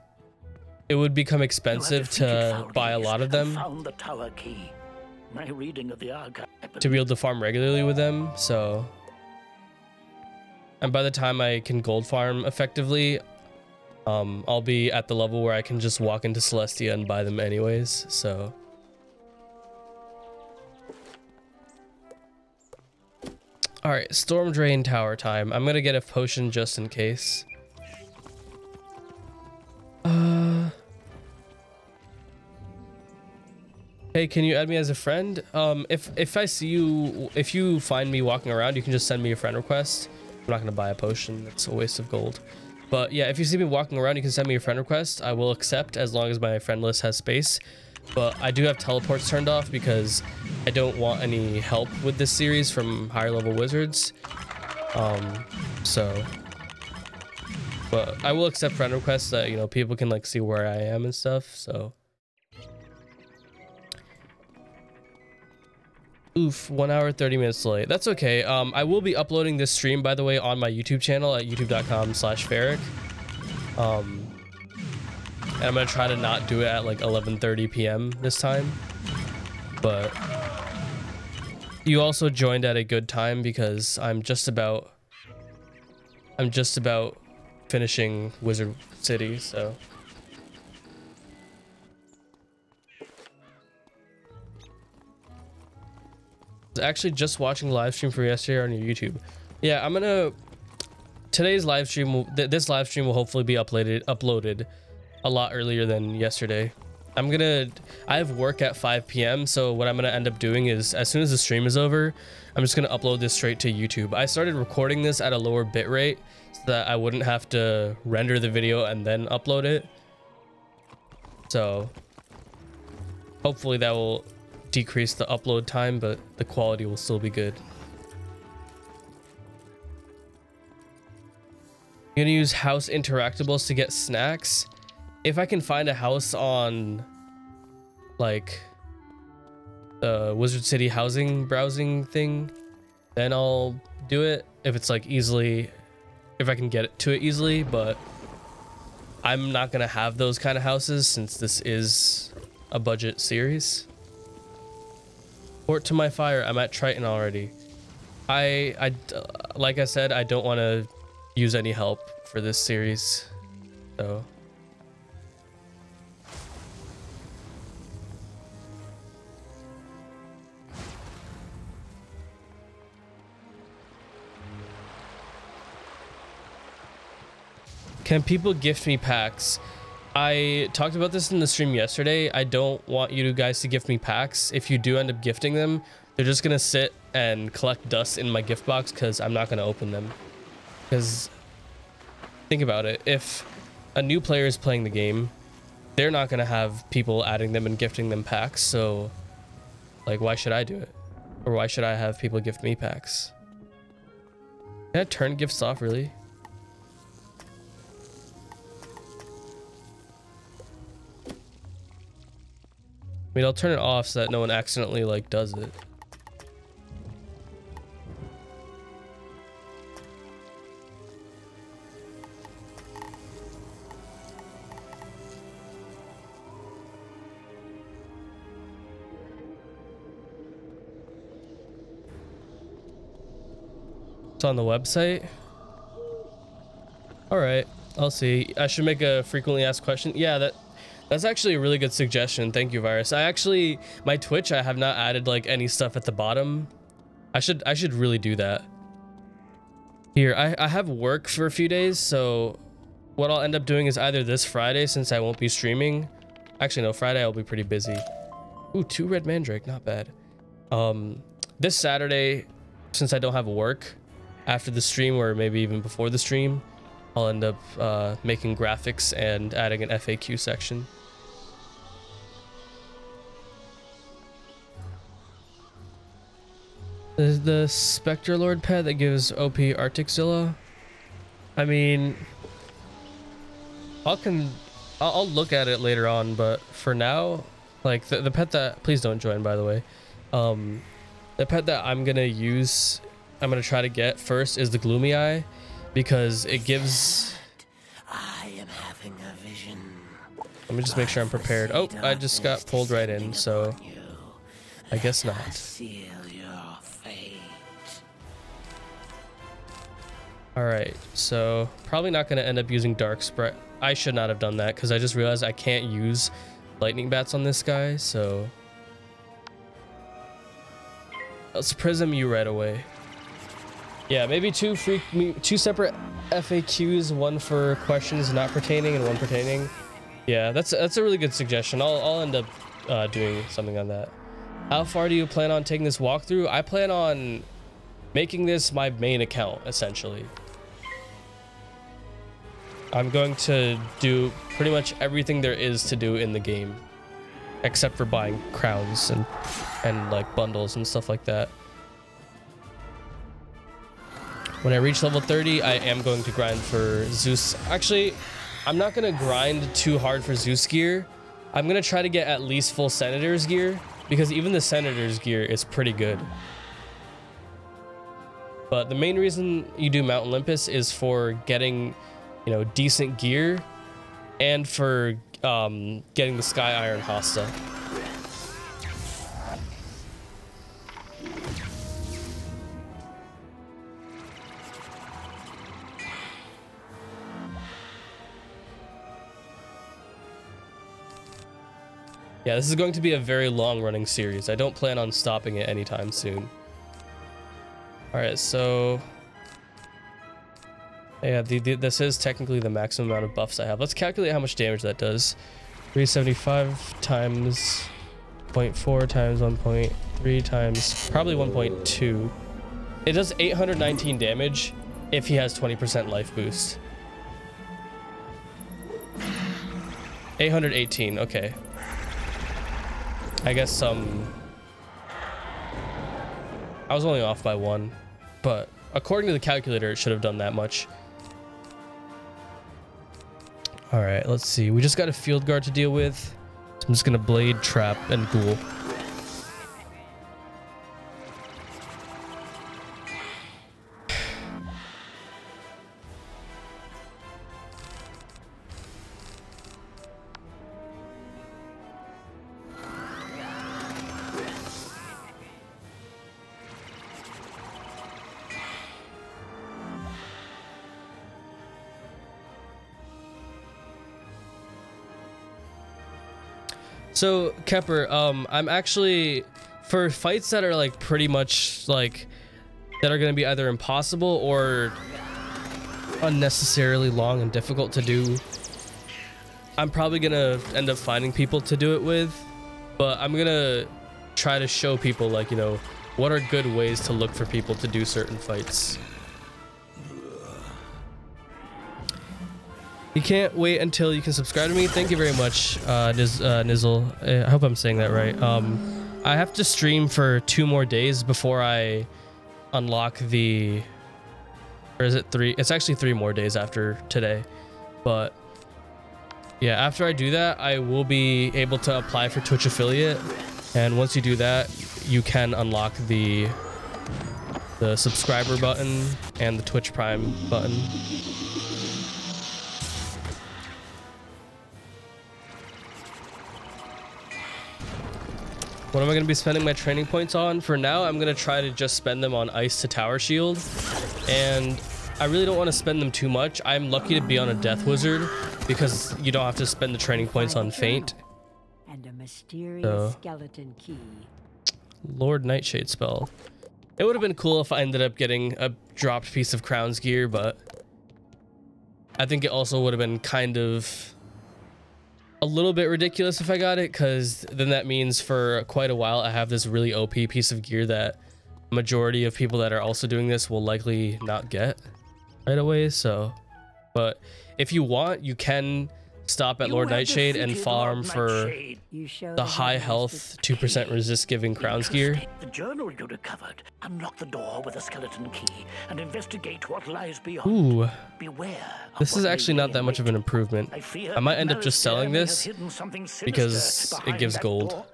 Speaker 1: it would become expensive to buy a lot of them. To be able to farm regularly with them, so and by the time I can gold farm effectively, um, I'll be at the level where I can just walk into Celestia and buy them anyways, so. Alright, Storm Drain Tower time. I'm gonna get a potion just in case. Uh... Hey, can you add me as a friend? Um, if if I see you, if you find me walking around, you can just send me a friend request. I'm not gonna buy a potion. It's a waste of gold. But yeah, if you see me walking around, you can send me a friend request. I will accept as long as my friend list has space. But I do have teleports turned off because I don't want any help with this series from higher level wizards. Um, so, but I will accept friend requests that you know people can like see where I am and stuff. So. Oof, one hour, 30 minutes late. That's okay. Um, I will be uploading this stream, by the way, on my YouTube channel at youtube.com slash. Um, and I'm to try to not do it at like 11.30 p.m. this time. But you also joined at a good time because I'm just about... I'm just about finishing Wizard City, so... actually just watching live stream from yesterday on your YouTube. Yeah, I'm gonna today's live stream will, th this live stream will hopefully be uploaded uploaded a lot earlier than yesterday. I'm gonna I have work at 5 p.m. so what I'm gonna end up doing is as soon as the stream is over, I'm just gonna upload this straight to YouTube. I started recording this at a lower bit rate so that I wouldn't have to render the video and then upload it. So hopefully that will decrease the upload time, but the quality will still be good. I'm gonna use house interactables to get snacks. If I can find a house on like the Wizard City housing browsing thing, then I'll do it. If it's like easily, if I can get to it easily, but I'm not gonna have those kind of houses since this is a budget series. Port to my fire. I'm at Triton already. I, I, like I said, I don't want to use any help for this series. So. Can people gift me packs? I talked about this in the stream yesterday. I don't want you guys to gift me packs. If you do end up gifting them, they're just gonna sit and collect dust in my gift box because I'm not gonna open them. Because think about it, if a new player is playing the game, they're not gonna have people adding them and gifting them packs. So, like, why should I do it? Or why should I have people gift me packs? Can I turn gifts off really? I mean, I'll turn it off so that no one accidentally like does it. It's on the website. All right, I'll see. I should make a frequently asked question. Yeah, that that's actually a really good suggestion. Thank you, Virus. I actually, my Twitch, I have not added like any stuff at the bottom. I should, I should really do that. Here, I, I have work for a few days, so what I'll end up doing is either this Friday, since I won't be streaming. Actually, no, Friday I'll be pretty busy. Ooh, two red mandrake, not bad. Um, this Saturday, since I don't have work, after the stream or maybe even before the stream, I'll end up uh, making graphics and adding an FAQ section. The, the Spectre Lord pet that gives OP Arcticzilla. I mean, I'll can, I'll, I'll look at it later on, but for now, like the, the pet that, please don't join by the way. Um, the pet that I'm gonna use, I'm gonna try to get first is the Gloomy Eye because it gives
Speaker 9: I am having a vision.
Speaker 1: let me just make sure i'm prepared. oh i just got pulled right in so i guess not.
Speaker 9: Seal your fate.
Speaker 1: all right so probably not going to end up using Dark Sprite. I should not have done that because i just realized i can't use lightning bats on this guy so. Let's prism you right away yeah, maybe two free, two separate FAQs, one for questions not pertaining and one pertaining. Yeah, that's that's a really good suggestion. I'll I'll end up uh, doing something on that. How far do you plan on taking this walkthrough? I plan on making this my main account, essentially. I'm going to do pretty much everything there is to do in the game, except for buying crowns and, and like bundles and stuff like that. When I reach level 30, I am going to grind for Zeus. Actually, I'm not going to grind too hard for Zeus gear. I'm going to try to get at least full Senator's gear because even the Senator's gear is pretty good. But the main reason you do Mount Olympus is for getting, you know, decent gear and for um, getting the Sky Iron Hasta. Yeah, this is going to be a very long running series. I don't plan on stopping it anytime soon. Alright, so... Yeah, the, the, this is technically the maximum amount of buffs I have. Let's calculate how much damage that does. 375 times 0.4 times 1.3 times probably 1.2. It does 819 damage if he has 20% life boost. 818, okay. I guess um I was only off by one, but according to the calculator, it should have done that much. All right, let's see. We just got a field guard to deal with. So I'm just gonna blade, trap, and ghoul. So Kepper, um, I'm actually for fights that are like pretty much like that are to be either impossible or unnecessarily long and difficult to do. I'm probably gonna end up finding people to do it with, but I'm gonna try to show people like you know what are good ways to look for people to do certain fights. You can't wait until you can subscribe to me. Thank you very much, uh, Niz uh, Nizzle. I hope I'm saying that right. Um, I have to stream for two more days before I unlock the... Or is it three? It's actually three more days after today. But yeah, after I do that, I will be able to apply for Twitch affiliate. And once you do that, you can unlock the the subscriber button and the Twitch Prime button. What am I going to be spending my training points on? For now, I'm going to try to just spend them on Ice to Tower Shield. And I really don't want to spend them too much. I'm lucky to be on a Death Wizard because you don't have to spend the training points on Feint.
Speaker 4: And a mysterious
Speaker 1: So-
Speaker 4: skeleton key.
Speaker 1: Lord Nightshade spell. It would have been cool if I ended up getting a dropped piece of Crown's gear, but I think it also would have been kind of a little bit ridiculous if I got it, because then that means for quite a while I have this really OP piece of gear that majority of people that are also doing this will likely not get right away. So, but if you want, you can stop at Lord Nightshade and farm
Speaker 6: Lord
Speaker 1: for
Speaker 6: Nightshade.
Speaker 4: You show
Speaker 1: the high health 2% resist giving crowns gear.
Speaker 6: The journal you recovered. Unlock the door with a skeleton key and investigate what lies beyond.
Speaker 1: Ooh.
Speaker 6: Beware.
Speaker 1: This is actually not that much of an improvement.
Speaker 6: I fear
Speaker 1: I might end up just selling this
Speaker 6: hidden something sinister
Speaker 1: because it gives gold.
Speaker 6: door.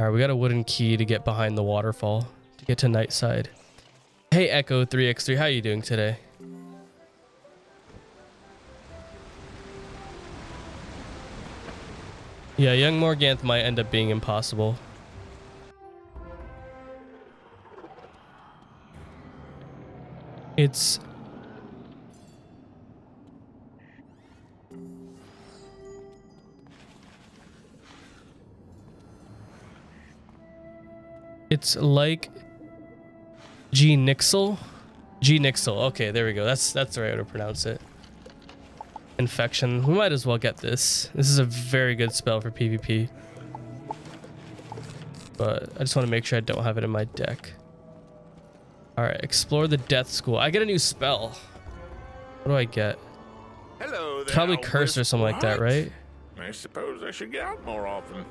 Speaker 1: All right, we got a wooden key to get behind the waterfall to get to Nightside. Hey, Echo 3x3, how are you doing today? Yeah, young Morganthe might end up being impossible. It's It's like G Nixel. G Nixel. Okay, there we go. That's that's the right way to pronounce it. Infection. We might as well get this. This is a very good spell for PvP. but I just want to make sure I don't have it in my deck. All right, explore the death school. I get a new spell. What do I get?
Speaker 2: Hello there.
Speaker 1: Probably curse or something like that, right?
Speaker 2: I suppose I should get out more often.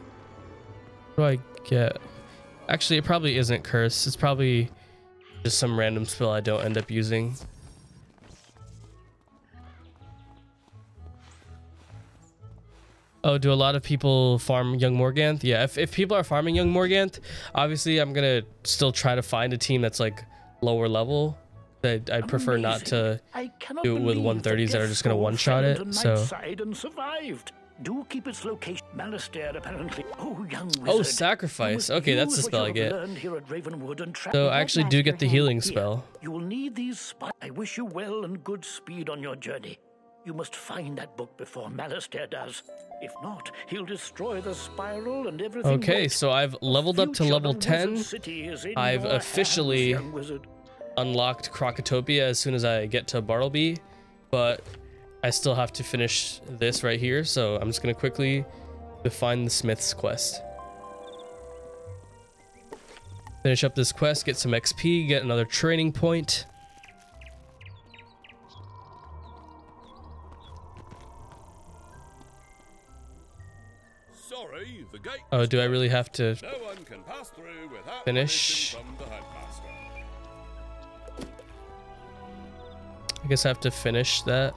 Speaker 1: What do I get? Actually, it probably isn't curse. It's probably just some random spell I don't end up using. Oh, do a lot of people farm Young Morganthe? Yeah, if, if people are farming Young Morganthe, obviously I'm gonna still try to find a team that's like lower level. I, I'd prefer not to
Speaker 6: I
Speaker 1: do it with 130s that are just gonna one shot it. So
Speaker 6: and survived. Do keep its location. Malistaire apparently. Oh, young oh, wizard.
Speaker 1: oh, sacrifice. Okay, that's the spell I get.
Speaker 6: here at Ravenwood and
Speaker 1: So I actually do get the healing spell.
Speaker 6: You will need these. I wish you well and good speed on your journey. You must find that book before Malistaire does. If not, he'll destroy the spiral and everything.
Speaker 1: Okay, so I've leveled up to level 10.
Speaker 6: City is in
Speaker 1: I've
Speaker 6: your hands,
Speaker 1: officially unlocked Krokotopia as soon as I get to Bartleby, but I still have to finish this right here, so I'm just gonna quickly define the Smith's quest. Finish up this quest, get some XP, get another training point. Oh, do I really have to
Speaker 12: No one can pass through without
Speaker 1: Finish.
Speaker 12: permission from the headmaster.
Speaker 1: I guess I have to finish that.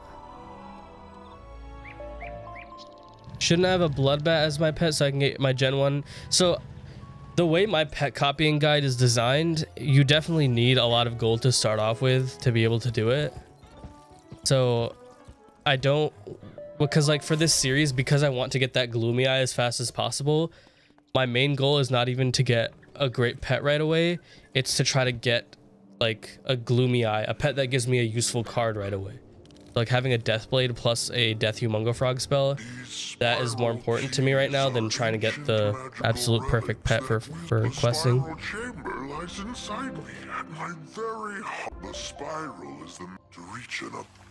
Speaker 1: Shouldn't I have a bloodbat as my pet so I can get my Gen 1? So, the way my pet copying guide is designed, you definitely need a lot of gold to start off with to be able to do it. So, I don't. Because, like, for this series, because I want to get that Gloomy Eye as fast as possible, my main goal is not even to get a great pet right away, it's to try to get like a gloomy eye, a pet that gives me a useful card right away. Like having a death blade plus a death humongo frog spell, that is more important to me right now than trying to get the absolute perfect pet for for questing.
Speaker 11: The spiral is the to reach an.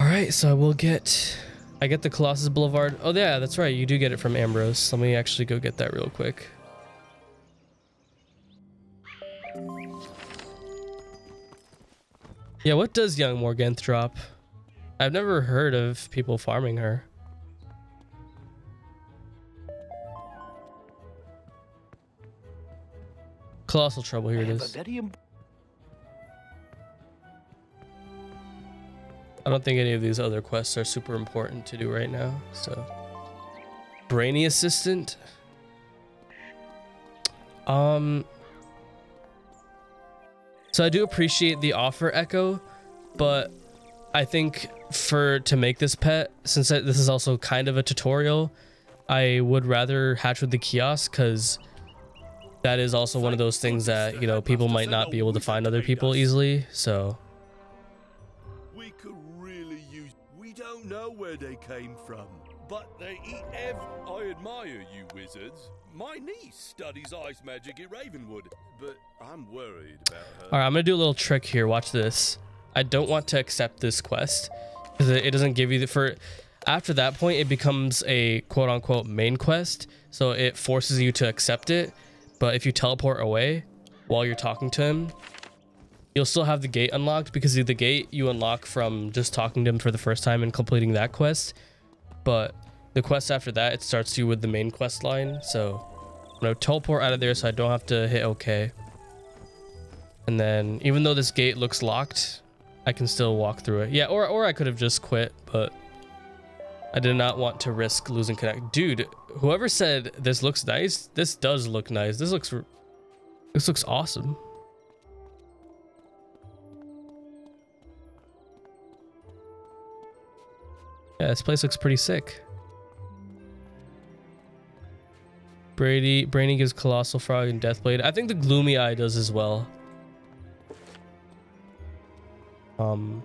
Speaker 1: All right, so I will get, I get the Colossus Boulevard. Oh yeah, that's right, you do get it from Ambrose. Let me actually go get that real quick. Yeah, what does young Morganthe drop? I've never heard of people farming her. Colossal trouble, here it is. I don't think any of these other quests are super important to do right now, so. Brainy Assistant? Um. So I do appreciate the offer, Echo, but I think for to make this pet, since this is also kind of a tutorial, I would rather hatch with the kiosk because that is also one of those things that you know people might not be able to find other people easily. So
Speaker 12: don't know where they came from, but they eat ev. I admire you wizards. My niece studies ice magic at Ravenwood, but I'm worried about her.
Speaker 1: All right, I'm gonna do a little trick here. Watch this. I don't want to accept this quest because it, it doesn't give you the for. After that point, it becomes a quote unquote main quest, so it forces you to accept it. But if you teleport away while you're talking to him, you'll still have the gate unlocked because the gate you unlock from just talking to him for the first time and completing that quest. But the quest after that, it starts you with the main quest line. So I'm gonna teleport out of there so I don't have to hit OK. And then even though this gate looks locked, I can still walk through it. Yeah, or or I could have just quit, but I did not want to risk losing connect. Dude, whoever said this looks nice, this does look nice. This looks this looks awesome. Yeah, this place looks pretty sick. Brady Brainy gives Colossal Frog and Deathblade. I think the Gloomy Eye does as well. Um,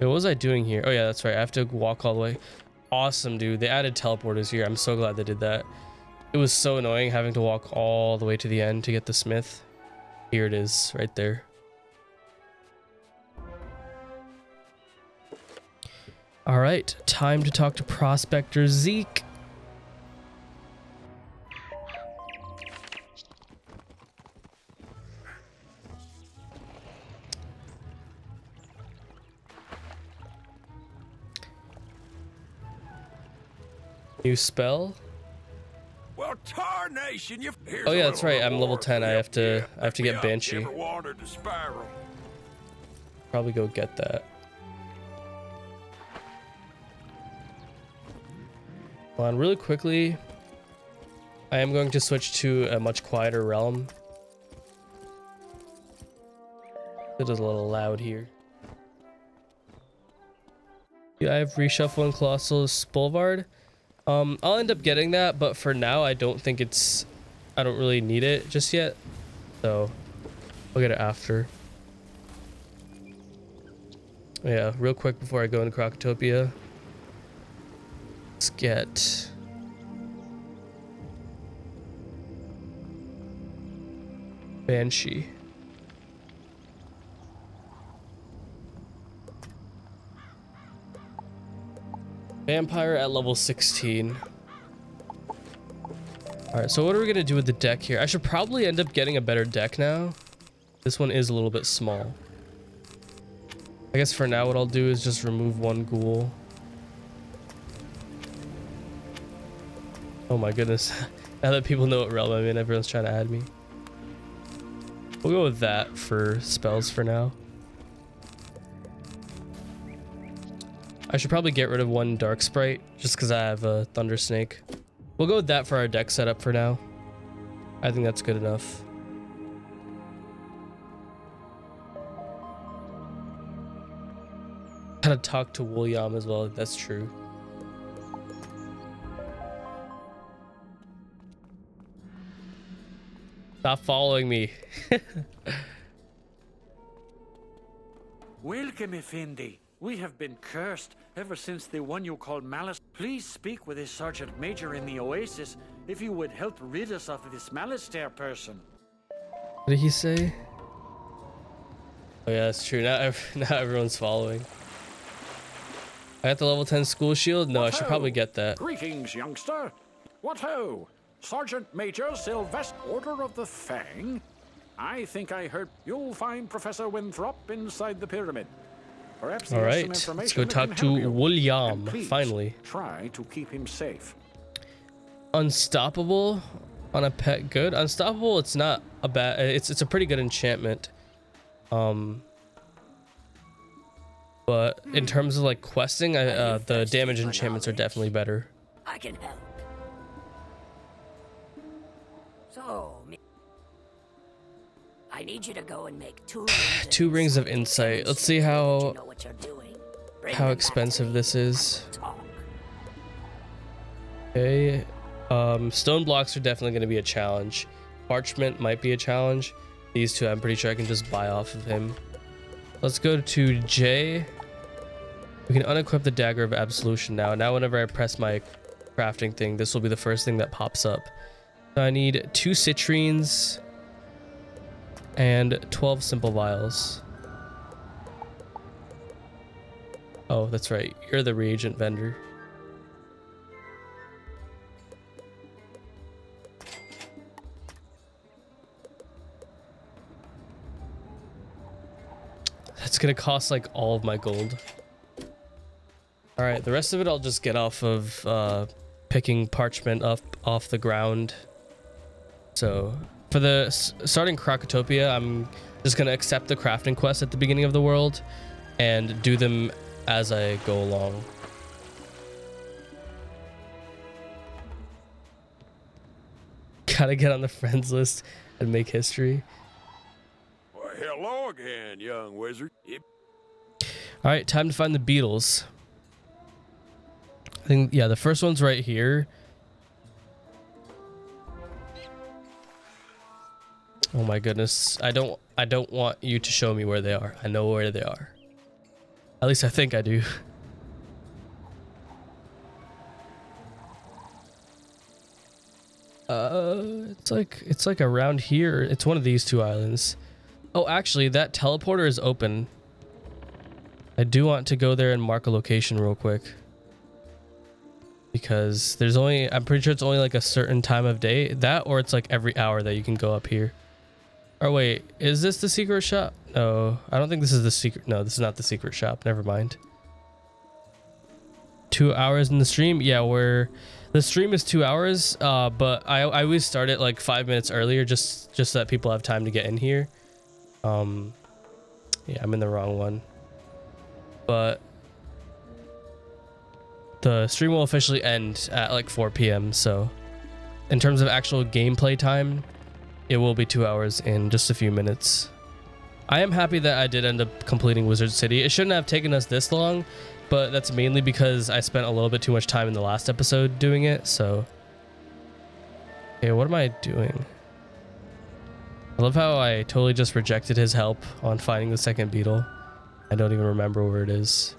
Speaker 1: wait, what was I doing here? Oh yeah, that's right. I have to walk all the way. Awesome, dude. They added teleporters here. I'm so glad they did that. It was so annoying having to walk all the way to the end to get the smith. Here it is, right there. All right, time to talk to Prospector Zeke. New spell?
Speaker 2: Well, tarnation, you
Speaker 1: Oh yeah, that's right. I'm level 10. I have to I have to get Banshee. Probably go get that. On, really quickly. I am going to switch to a much quieter realm. It is a little loud here. Yeah, I have reshuffle and colossal Spolvard. Um, I'll end up getting that, but for now, I don't think it's. I don't really need it just yet, so I'll get it after. Yeah, real quick before I go into Krokotopia. Get Banshee. Vampire at level 16. Alright, so what are we gonna do with the deck here? I should probably end up getting a better deck now. This one is a little bit small. I guess for now what I'll do is just remove one ghoul. Oh my goodness. (laughs) now that people know what realm I'm in, everyone's trying to add me. We'll go with that for spells for now. I should probably get rid of one Dark Sprite just because I have a Thunder Snake. We'll go with that for our deck setup for now. I think that's good enough. Kind of talk to William as well. That's true. Stop following me.
Speaker 6: Welcome, Effendi. We have been cursed ever since the one you call Malice. Please speak with a Sergeant Major in the Oasis if you would help rid us of this Malistaire person.
Speaker 1: What did he say? Oh yeah, that's true. Now, ev- (laughs) now everyone's following. I got the level 10 school shield? No, I should probably get that.
Speaker 13: Greetings, youngster. What ho? Sergeant Major Sylvester, Order of the Fang? I think I heard you'll find Professor Winthrop inside the pyramid. Perhaps he
Speaker 1: All
Speaker 13: has
Speaker 1: right,
Speaker 13: some
Speaker 1: let's go talk to
Speaker 13: help you.
Speaker 1: William, finally.
Speaker 13: Try to keep him safe.
Speaker 1: Unstoppable on a pet good. Unstoppable, it's not a bad it's it's a pretty good enchantment. Um but in terms of like questing, I, uh, the damage enchantments are definitely better.
Speaker 10: I can help. So, I need you to go and make two (sighs) rings of
Speaker 1: Two rings of insight. Let's see how
Speaker 10: know what you're doing.
Speaker 1: How
Speaker 10: them back to
Speaker 1: expensive this is. Okay. Um, stone blocks are definitely going to be a challenge. Parchment might be a challenge. These two, I'm pretty sure I can just buy off of him. Let's go to J. We can unequip the Dagger of Absolution now. Now, whenever I press my crafting thing, this will be the first thing that pops up. So I need two citrines and 12 simple vials. Oh, that's right. You're the reagent vendor. That's gonna cost like all of my gold. All right, the rest of it I'll just get off of uh, picking parchment up off the ground. So for the starting Krokotopia, I'm just gonna accept the crafting quest at the beginning of the world and do them as I go along. (laughs) Gotta get on the friends list and make history.
Speaker 2: Well, hello again, young wizard. Yep.
Speaker 1: All right, time to find the beetles. I think yeah, the first one's right here. Oh my goodness. I don't I don't want you to show me where they are. I know where they are. At least I think I do. (laughs) Uh it's like it's like around here. It's one of these two islands. Oh, actually that teleporter is open. I do want to go there and mark a location real quick. Because there's only, I'm pretty sure it's only like a certain time of day. That or it's like every hour that you can go up here. Or wait, is this the secret shop? No, I don't think this is the secret. No, this is not the secret shop. Never mind. two hours in the stream. Yeah, we're the stream is two hours. Uh, but I I always start it like five minutes earlier, just just so that people have time to get in here. Um, yeah, I'm in the wrong one. But the stream will officially end at like 4 p.m. So, in terms of actual gameplay time, it will be two hours in just a few minutes. I am happy that I did end up completing Wizard City. It shouldn't have taken us this long, but that's mainly because I spent a little bit too much time in the last episode doing it. So, okay, what am I doing? I love how I totally just rejected his help on finding the second beetle. I don't even remember where it is.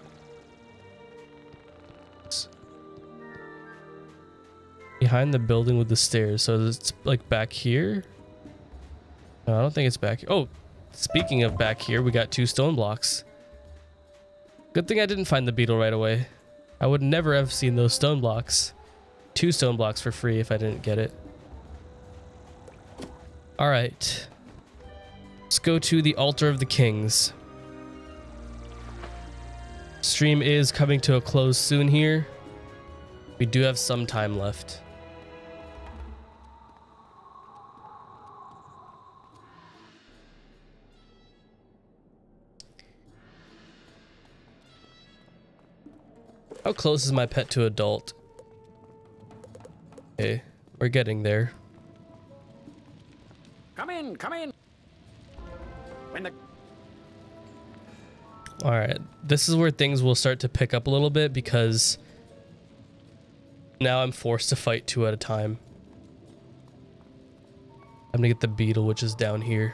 Speaker 1: Behind the building with the stairs. So it's like back here? No, I don't think it's back. Oh, speaking of back here, we got two stone blocks. Good thing I didn't find the beetle right away. I would never have seen those stone blocks. Two stone blocks for free if I didn't get it. All right. Let's go to the altar of the kings. Stream is coming to a close soon here. We do have some time left. How close is my pet to adult? Okay, we're getting there.
Speaker 13: Come in, come in. When the
Speaker 1: All right, this is where things will start to pick up a little bit because now I'm forced to fight two at a time. I'm gonna get the beetle, which is down here.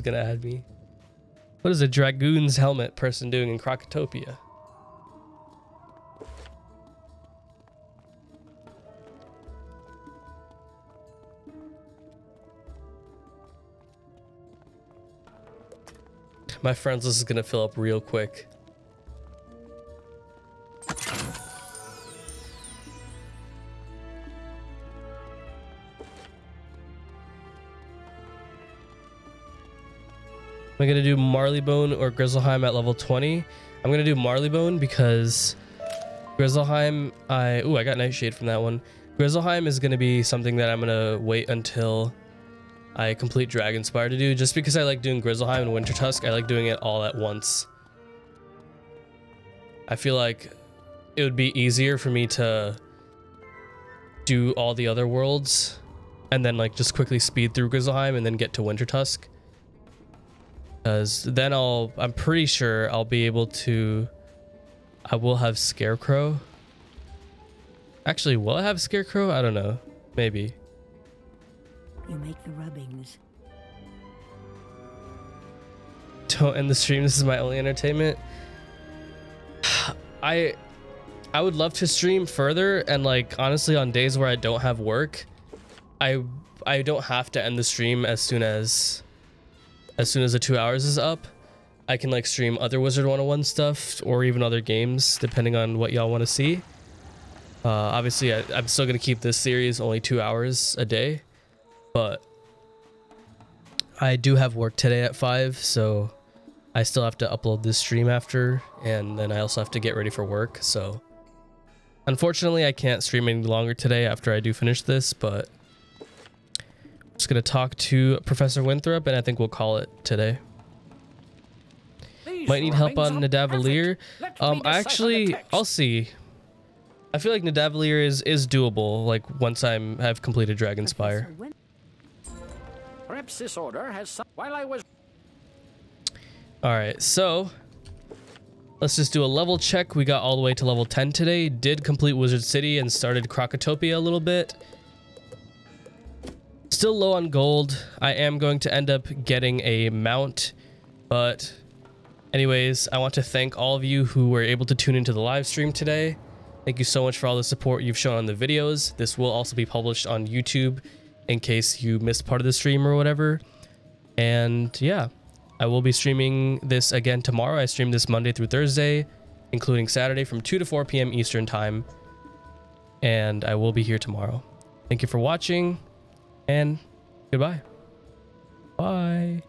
Speaker 1: Was gonna add me. What is a dragoon's helmet person doing in Krokotopia? My friends list is gonna fill up real quick. Am gonna do Marleybone or Grizzleheim at level 20? I'm gonna do Marleybone because Grizzleheim, I ooh, I got Nightshade from that one. Grizzleheim is gonna be something that I'm gonna wait until I complete Dragonspire to do, just because I like doing Grizzleheim and Wintertusk. I like doing it all at once. I feel like it would be easier for me to do all the other worlds and then like just quickly speed through Grizzleheim and then get to Wintertusk. Because then I'll, I'm pretty sure I'll be able to, I will have Scarecrow. Actually, will I have Scarecrow? I don't know. Maybe.
Speaker 4: You make the rubbings.
Speaker 1: Don't end the stream. This is my only entertainment. (sighs) I, I would love to stream further and like honestly on days where I don't have work, I, I don't have to end the stream as soon as as soon as the two hours is up, I can like stream other Wizard 101 stuff or even other games, depending on what y'all want to see. Uh, obviously, I, I'm still going to keep this series only two hours a day, but I do have work today at 5, so I still have to upload this stream after, and then I also have to get ready for work, so unfortunately, I can't stream any longer today after I do finish this, but just gonna talk to Professor Winthrop, and I think we'll call it today. Might need help on Nadavalier. Um, I actually, I'll see. I feel like Nadavalier is is doable. Like once I'm have completed Dragonspire.
Speaker 13: Perhaps this order has some. While I was.
Speaker 1: All right, so let's just do a level check. We got all the way to level 10 today. Did complete Wizard City and started Krokotopia a little bit. Still low on gold. I am going to end up getting a mount, but anyways, I want to thank all of you who were able to tune into the live stream today. Thank you so much for all the support you've shown on the videos. This will also be published on YouTube in case you missed part of the stream or whatever. And yeah, I will be streaming this again tomorrow. I stream this Monday through Thursday, including Saturday from 2 to 4 p.m. Eastern Time. And I will be here tomorrow. Thank you for watching and goodbye. Bye.